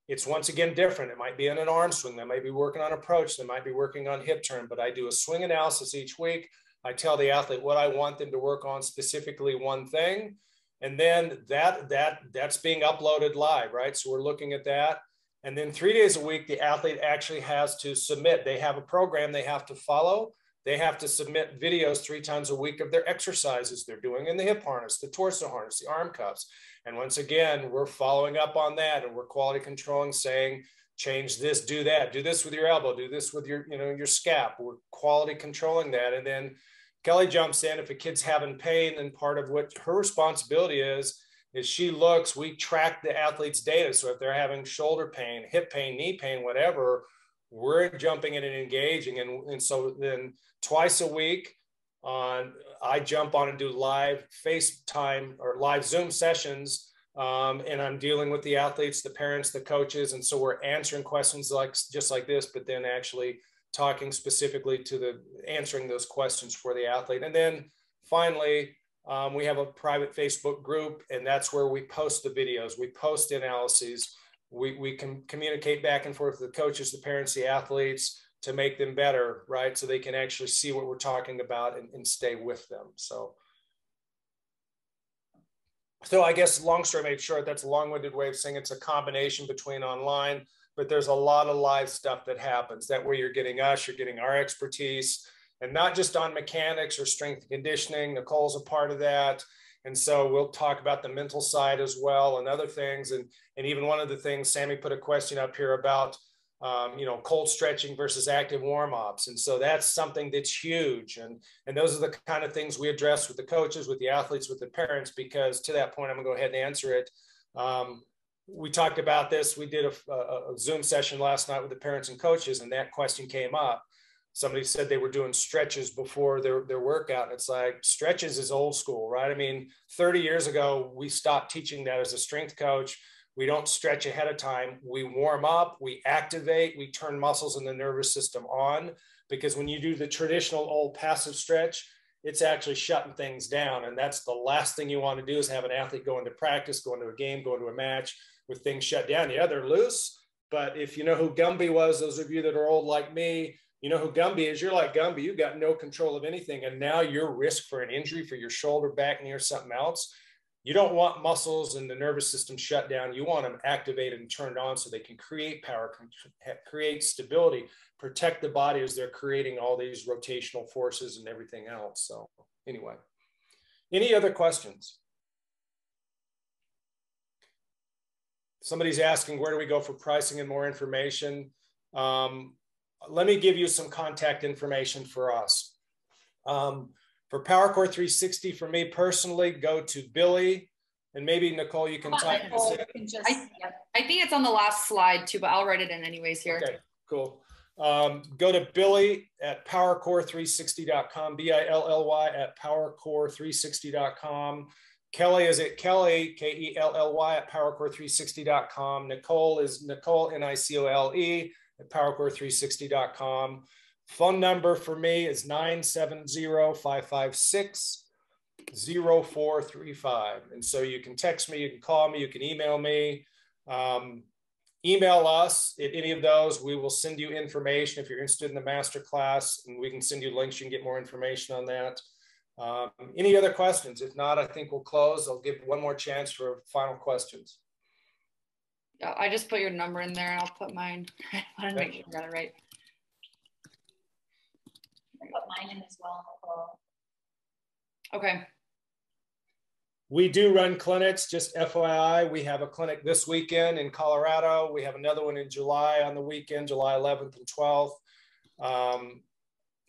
It's once again different. It might be in an arm swing. They might be working on approach. They might be working on hip turn, but I do a swing analysis each week. I tell the athlete what I want them to work on specifically one thing. And then that, that, that's being uploaded live, right? So we're looking at that. And then three days a week, the athlete actually has to submit. They have a program they have to follow they have to submit videos three times a week of their exercises they're doing in the hip harness, the torso harness, the arm cuffs. And once again, we're following up on that and we're quality controlling, saying, change this, do that, do this with your elbow, do this with your, you know, your scap. We're quality controlling that. And then Kelly jumps in if a kid's having pain, and part of what her responsibility is, is she looks, we track the athlete's data. So if they're having shoulder pain, hip pain, knee pain, whatever, we're jumping in and engaging. And, and so then twice a week on, I jump on and do live FaceTime or live Zoom sessions. Um, and I'm dealing with the athletes, the parents, the coaches. And so we're answering questions like just like this, but then actually talking specifically to the answering those questions for the athlete. And then finally, um, we have a private Facebook group, and that's where we post the videos. We post analyses we, we can communicate back and forth with the coaches, the parents, the athletes to make them better, right? So they can actually see what we're talking about and, and stay with them. So, so I guess long story made short, that's a long-winded way of saying it's a combination between online, but there's a lot of live stuff that happens. That way you're getting us, you're getting our expertise, and not just on mechanics or strength and conditioning. Nicole's a part of that. And so we'll talk about the mental side as well and other things. And, and even one of the things, Sammy put a question up here about, um, you know, cold stretching versus active warm ups. And so that's something that's huge. And, and those are the kind of things we address with the coaches, with the athletes, with the parents, because to that point, I'm gonna go ahead and answer it. Um, we talked about this. We did a, a, a Zoom session last night with the parents and coaches, and that question came up somebody said they were doing stretches before their, their workout. And it's like stretches is old school, right? I mean, 30 years ago, we stopped teaching that as a strength coach. We don't stretch ahead of time. We warm up, we activate, we turn muscles in the nervous system on. Because when you do the traditional old passive stretch, it's actually shutting things down. And that's the last thing you want to do is have an athlete go into practice, go into a game, go into a match with things shut down. Yeah, they're loose. But if you know who Gumby was, those of you that are old like me, you know who Gumby is. You're like Gumby. You've got no control of anything. And now your risk for an injury for your shoulder, back, knee, or something else. You don't want muscles and the nervous system shut down. You want them activated and turned on so they can create power, create stability, protect the body as they're creating all these rotational forces and everything else. So, anyway, any other questions? Somebody's asking where do we go for pricing and more information? Um, let me give you some contact information for us. Um, for PowerCore 360, for me personally, go to Billy and maybe Nicole, you can type. Nicole, can just, I, I, think it's on the last slide too, but I'll write it in anyways here. Okay, cool. Um, go to Billy at powercore360.com, B-I-L-L-Y at powercore360.com. Kelly is at Kelly, K-E-L-L-Y at powercore360.com. Nicole is Nicole, N-I-C-O-L-E at powercore360.com. Phone number for me is 970-556-0435. And so you can text me, you can call me, you can email me. Um, email us at any of those. We will send you information if you're interested in the master class and we can send you links. You can get more information on that. Um, any other questions? If not, I think we'll close. I'll give one more chance for final questions. I just put your number in there and I'll put mine. I want to make sure I got it right. Put mine in as well. Okay. We do run clinics, just FYI. We have a clinic this weekend in Colorado. We have another one in July on the weekend, July 11th and 12th. Um,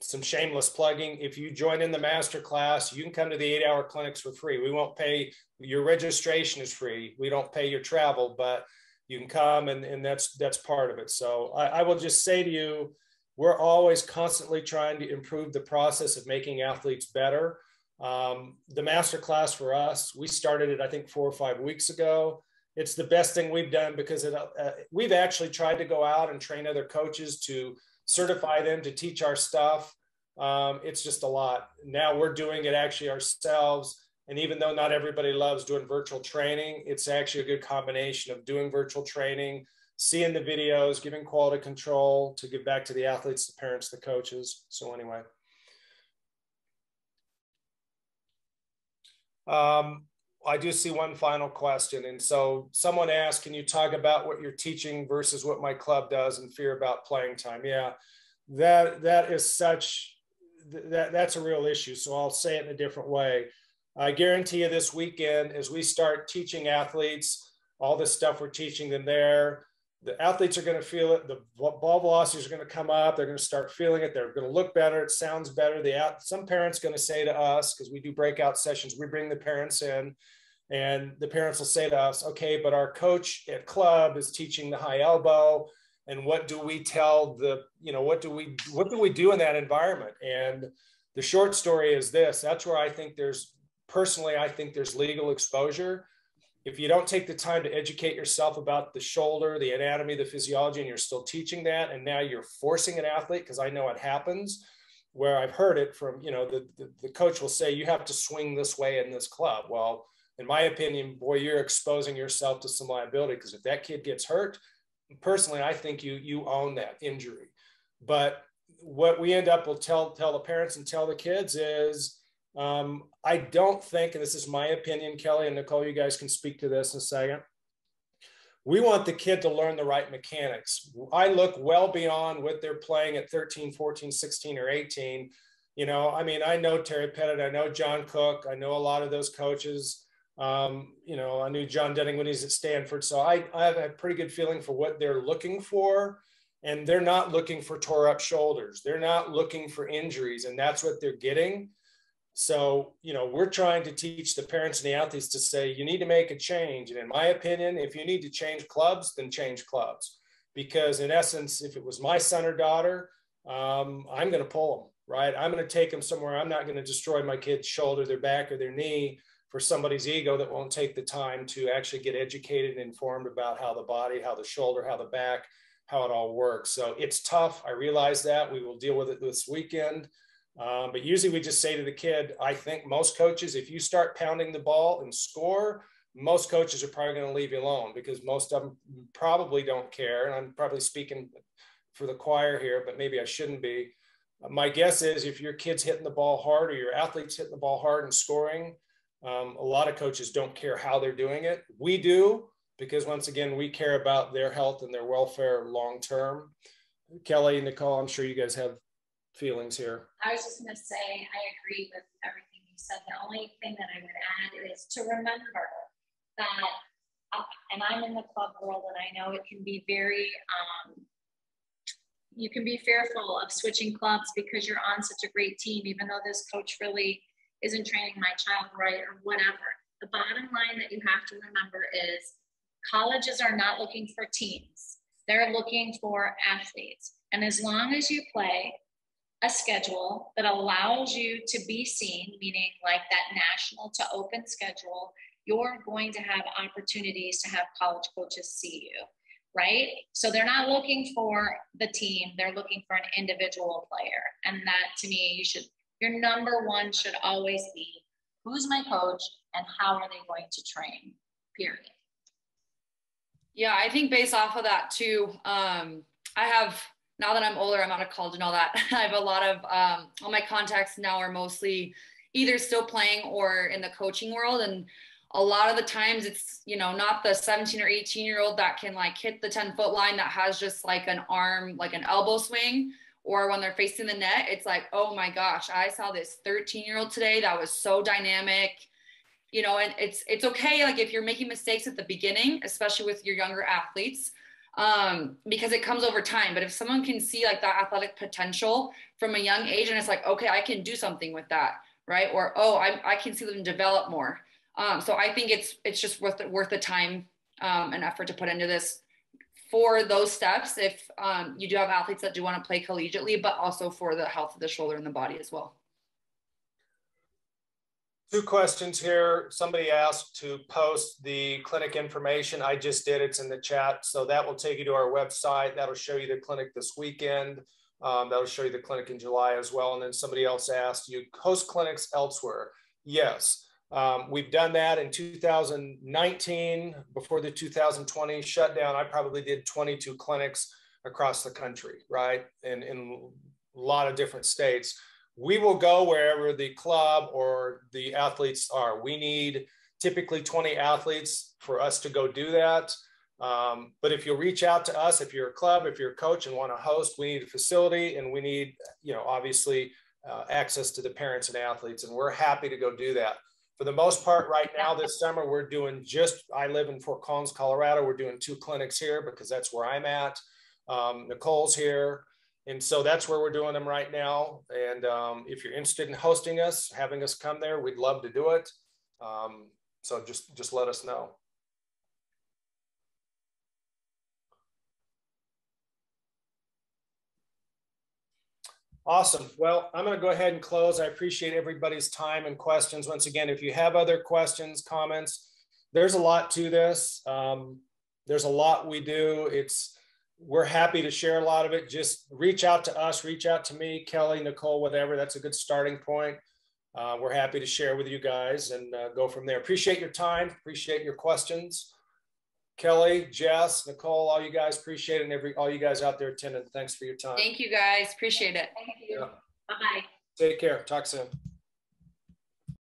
some shameless plugging. If you join in the master class, you can come to the eight hour clinics for free. We won't pay your registration is free. We don't pay your travel, but you can come and, and that's that's part of it. So I, I will just say to you, we're always constantly trying to improve the process of making athletes better. Um, the master class for us, we started it, I think, four or five weeks ago. It's the best thing we've done because it, uh, we've actually tried to go out and train other coaches to certify them to teach our stuff. Um, it's just a lot. Now we're doing it actually ourselves. And even though not everybody loves doing virtual training, it's actually a good combination of doing virtual training, seeing the videos, giving quality control to give back to the athletes, the parents, the coaches. So anyway. Um, I do see one final question. And so someone asked, can you talk about what you're teaching versus what my club does and fear about playing time? Yeah, that, that is such, that, that's a real issue. So I'll say it in a different way. I guarantee you this weekend, as we start teaching athletes, all this stuff we're teaching them there, the athletes are going to feel it. The ball velocities are going to come up. They're going to start feeling it. They're going to look better. It sounds better. The some parents going to say to us because we do breakout sessions. We bring the parents in, and the parents will say to us, "Okay, but our coach at club is teaching the high elbow, and what do we tell the you know what do we what do we do in that environment?" And the short story is this: that's where I think there's personally, I think there's legal exposure if you don't take the time to educate yourself about the shoulder, the anatomy, the physiology, and you're still teaching that, and now you're forcing an athlete, because I know it happens, where I've heard it from, you know, the, the, the, coach will say, you have to swing this way in this club. Well, in my opinion, boy, you're exposing yourself to some liability because if that kid gets hurt, personally, I think you you own that injury. But what we end up will tell tell the parents and tell the kids is um, I don't think, and this is my opinion, Kelly and Nicole, you guys can speak to this in a second. We want the kid to learn the right mechanics. I look well beyond what they're playing at 13, 14, 16, or 18. You know, I mean, I know Terry Pettit, I know John Cook, I know a lot of those coaches. Um, you know, I knew John Dunning when he's at Stanford. So I, I have a pretty good feeling for what they're looking for. And they're not looking for tore up shoulders. They're not looking for injuries. And that's what they're getting. So, you know, we're trying to teach the parents and the athletes to say, you need to make a change. And in my opinion, if you need to change clubs, then change clubs. Because in essence, if it was my son or daughter, um, I'm going to pull them, right? I'm going to take them somewhere. I'm not going to destroy my kid's shoulder, their back, or their knee for somebody's ego that won't take the time to actually get educated and informed about how the body, how the shoulder, how the back, how it all works. So it's tough. I realize that. We will deal with it this weekend. Um, but usually we just say to the kid, I think most coaches, if you start pounding the ball and score, most coaches are probably going to leave you alone because most of them probably don't care. And I'm probably speaking for the choir here, but maybe I shouldn't be. My guess is if your kid's hitting the ball hard or your athlete's hitting the ball hard and scoring, um, a lot of coaches don't care how they're doing it. We do because once again, we care about their health and their welfare long term. Kelly, Nicole, I'm sure you guys have feelings here. I was just going to say, I agree with everything you said. The only thing that I would add is to remember that, uh, and I'm in the club world, and I know it can be very, um, you can be fearful of switching clubs because you're on such a great team, even though this coach really isn't training my child right or whatever. The bottom line that you have to remember is colleges are not looking for teams, they're looking for athletes. And as long as you play a schedule that allows you to be seen, meaning like that national to open schedule, you're going to have opportunities to have college coaches see you, right? So they're not looking for the team, they're looking for an individual player. And that to me, you should, your number one should always be who's my coach and how are they going to train, period. Yeah, I think based off of that too, um, I have now that I'm older, I'm out of college and all that. I have a lot of um, all my contacts now are mostly either still playing or in the coaching world. And a lot of the times it's, you know, not the 17 or 18 year old that can like hit the 10 foot line that has just like an arm, like an elbow swing. Or when they're facing the net, it's like, oh my gosh, I saw this 13 year old today that was so dynamic you know and it's it's okay like if you're making mistakes at the beginning especially with your younger athletes um, because it comes over time. But if someone can see like that athletic potential from a young age, and it's like, okay, I can do something with that, right? Or oh, I, I can see them develop more. Um, so I think it's it's just worth worth the time um, and effort to put into this for those steps. If um, you do have athletes that do want to play collegiately, but also for the health of the shoulder and the body as well. Two questions here. Somebody asked to post the clinic information. I just did. It's in the chat. So that will take you to our website. That'll show you the clinic this weekend. Um, that'll show you the clinic in July as well. And then somebody else asked, you host clinics elsewhere? Yes. Um, we've done that in 2019 before the 2020 shutdown. I probably did 22 clinics across the country, right? In, in a lot of different states we will go wherever the club or the athletes are. We need typically 20 athletes for us to go do that. Um, but if you'll reach out to us, if you're a club, if you're a coach and want to host, we need a facility and we need, you know, obviously uh, access to the parents and athletes. And we're happy to go do that. For the most part, right now this summer, we're doing just, I live in Fort Collins, Colorado. We're doing two clinics here because that's where I'm at. Um, Nicole's here and so that's where we're doing them right now. And um, if you're interested in hosting us, having us come there, we'd love to do it. Um, so just just let us know. Awesome. Well, I'm going to go ahead and close. I appreciate everybody's time and questions. Once again, if you have other questions, comments, there's a lot to this. Um, there's a lot we do. It's we're happy to share a lot of it. Just reach out to us, reach out to me, Kelly, Nicole, whatever. That's a good starting point. Uh, we're happy to share with you guys and uh, go from there. Appreciate your time. Appreciate your questions. Kelly, Jess, Nicole, all you guys appreciate it. And every all you guys out there attending. Thanks for your time. Thank you guys. Appreciate it. Thank you. Yeah. Bye-bye. Take care. Talk soon.